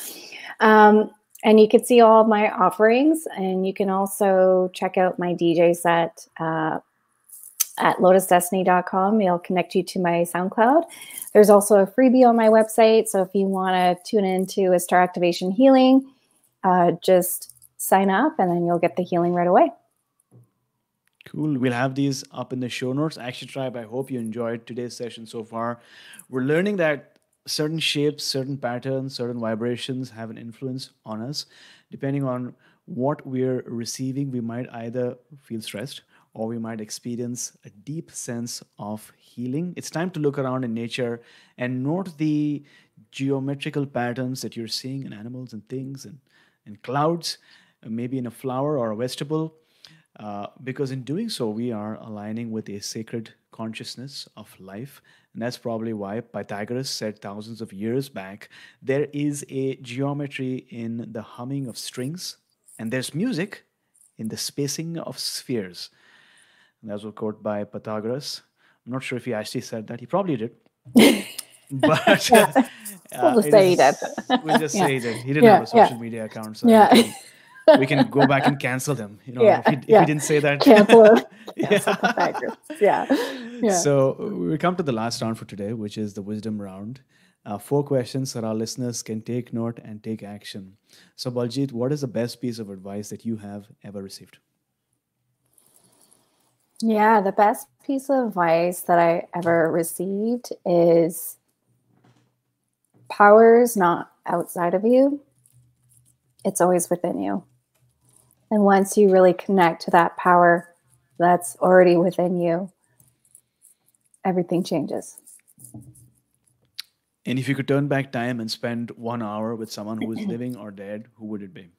Um, and you can see all my offerings, and you can also check out my DJ set uh, at lotusdestiny.com. It'll connect you to my SoundCloud. There's also a freebie on my website. So if you want to tune into a star activation healing, uh, just sign up and then you'll get the healing right away. Cool. We'll have these up in the show notes. Action Tribe, I hope you enjoyed today's session so far. We're learning that certain shapes, certain patterns, certain vibrations have an influence on us. Depending on what we're receiving, we might either feel stressed or we might experience a deep sense of healing. It's time to look around in nature and note the geometrical patterns that you're seeing in animals and things and, and clouds, uh, maybe in a flower or a vegetable. Uh, because in doing so, we are aligning with a sacred consciousness of life. And that's probably why Pythagoras said thousands of years back there is a geometry in the humming of strings, and there's music in the spacing of spheres. And that was a quote by Pythagoras. I'm not sure if he actually said that. He probably did. but Yeah. uh, We'll just say is- did. We'll just Yeah. say that he didn't Yeah, have a social media account, so Yeah. We, can, go back and cancel him. You know, Yeah, if, he, if yeah. he didn't say that. Cancel him. Yeah. Yeah. Yeah. So we come to the last round for today, which is the wisdom round. Uh, four questions that our listeners can take note and take action. So, Baljit, what is the best piece of advice that you have ever received? Yeah, the best piece of advice that I ever received is power is not outside of you, it's always within you. And once you really connect to that power that's already within you, everything changes. And if you could turn back time and spend one hour with someone who is living or dead, who would it be?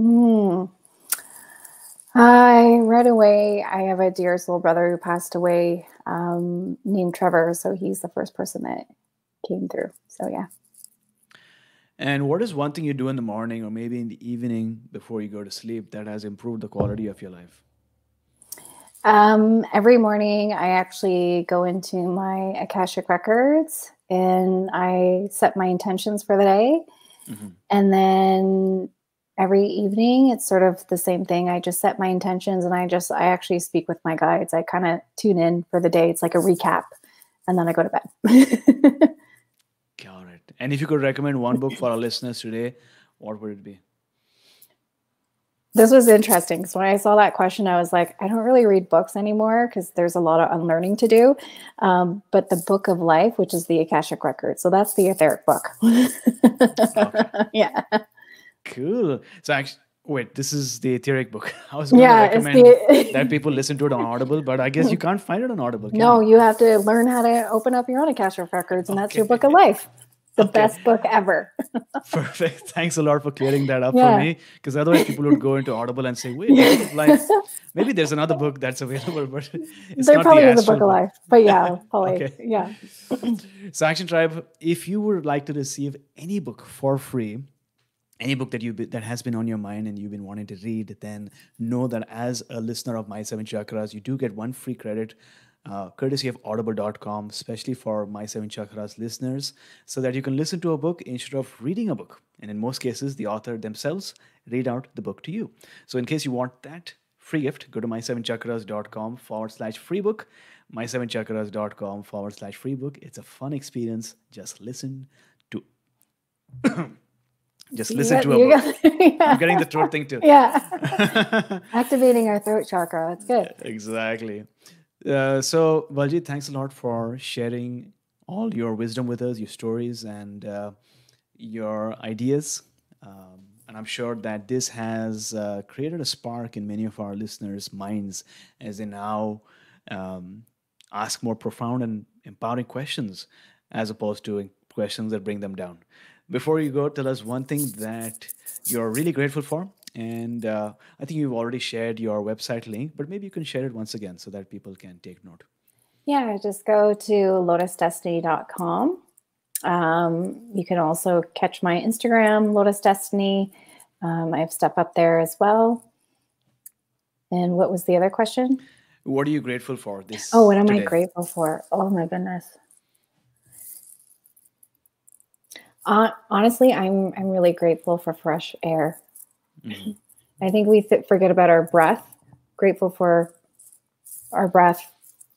Mm. I right away. I have a dearest little brother who passed away, um, named Trevor. So he's the first person that came through. So yeah. And what is one thing you do in the morning or maybe in the evening before you go to sleep that has improved the quality of your life? Um, every morning, I actually go into my Akashic Records and I set my intentions for the day. Mm-hmm. And then every evening, it's sort of the same thing. I just set my intentions and I just, I actually speak with my guides. I kind of tune in for the day. It's like a recap. And then I go to bed. And if you could recommend one book for our listeners today, what would it be? This was interesting. So when I saw that question, I was like, I don't really read books anymore because there's a lot of unlearning to do. Um, but the Book of Life, which is the Akashic Record, so that's the etheric book. okay. Yeah. Cool. So actually, wait, this is the etheric book. I was going yeah, to recommend the... that people listen to it on Audible, but I guess you can't find it on Audible. No, you? you? have to learn how to open up your own Akashic Records, and okay. that's your Book of Life the okay. best book ever. Perfect. Thanks a lot for clearing that up yeah. for me. Because otherwise, people would go into Audible and say, "Wait, life. Maybe there's another book that's available, but there probably the is a book of life." But yeah, probably okay. yeah. so, Action Tribe, if you would like to receive any book for free, any book that you that has been on your mind and you've been wanting to read, then know that as a listener of My Seven Chakras, you do get one free credit uh, courtesy of audible.com, especially for My Seven Chakras listeners, so that you can listen to a book instead of reading a book. And in most cases, the author themselves read out the book to you. So, in case you want that free gift, go to my7chakras.com forward slash free book, my7chakras.com forward slash free book. It's a fun experience. Just listen to. Just listen got, to a book. Got, yeah. I'm getting the throat thing too. Yeah. Activating our throat chakra. That's good. Exactly. Uh, so, Baljit, thanks a lot for sharing all your wisdom with us, your stories, and uh, your ideas. Um, and I'm sure that this has uh, created a spark in many of our listeners' minds as they now um, ask more profound and empowering questions as opposed to questions that bring them down. Before you go, tell us one thing that you're really grateful for and uh, I think you've already shared your website link, but maybe you can share it once again so that people can take note. Yeah, just go to lotusdestiny.com. Um, you can also catch my Instagram, Lotus Destiny. Um, I have stuff up there as well. And what was the other question? What are you grateful for this? Oh, what am today? I grateful for? Oh my goodness. Uh, honestly, I'm I'm really grateful for fresh air. Mm-hmm. I think we forget about our breath, grateful for our breath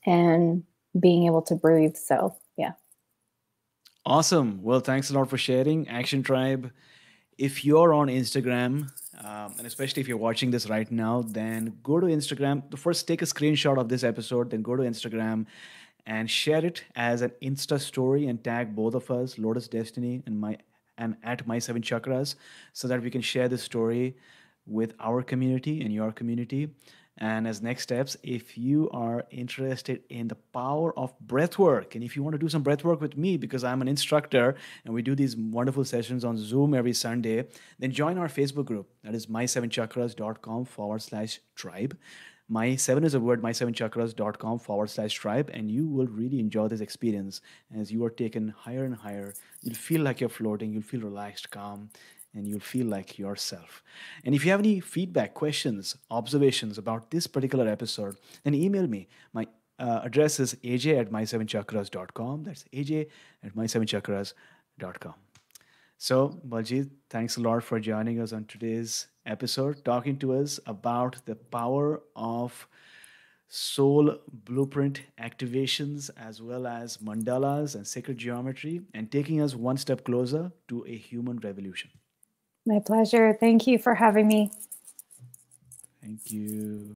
and being able to breathe. So, yeah. Awesome. Well, thanks a lot for sharing, Action Tribe. If you're on Instagram, um, and especially if you're watching this right now, then go to Instagram. First, take a screenshot of this episode, then go to Instagram and share it as an Insta story and tag both of us, Lotus Destiny and my and at my seven chakras so that we can share this story with our community and your community. And as next steps if you are interested in the power of breath work and if you want to do some breath work with me because i'm an instructor and we do these wonderful sessions on zoom every sunday then join our facebook group. That is my7chakras.com forward slash tribe my seven is a word my7chakras.com forward slash tribe and you will really enjoy this experience. As you are taken higher and higher you'll feel like you're floating you'll feel relaxed calm and you'll feel like yourself. And if you have any feedback questions observations about this particular episode then email me. My uh, address is aj at my7chakras.com that's aj at my7chakras.com so, Baljit, thanks a lot for joining us on today's episode, talking to us about the power of soul blueprint activations as well as mandalas and sacred geometry and taking us one step closer to a human revolution. My pleasure. Thank you for having me. Thank you.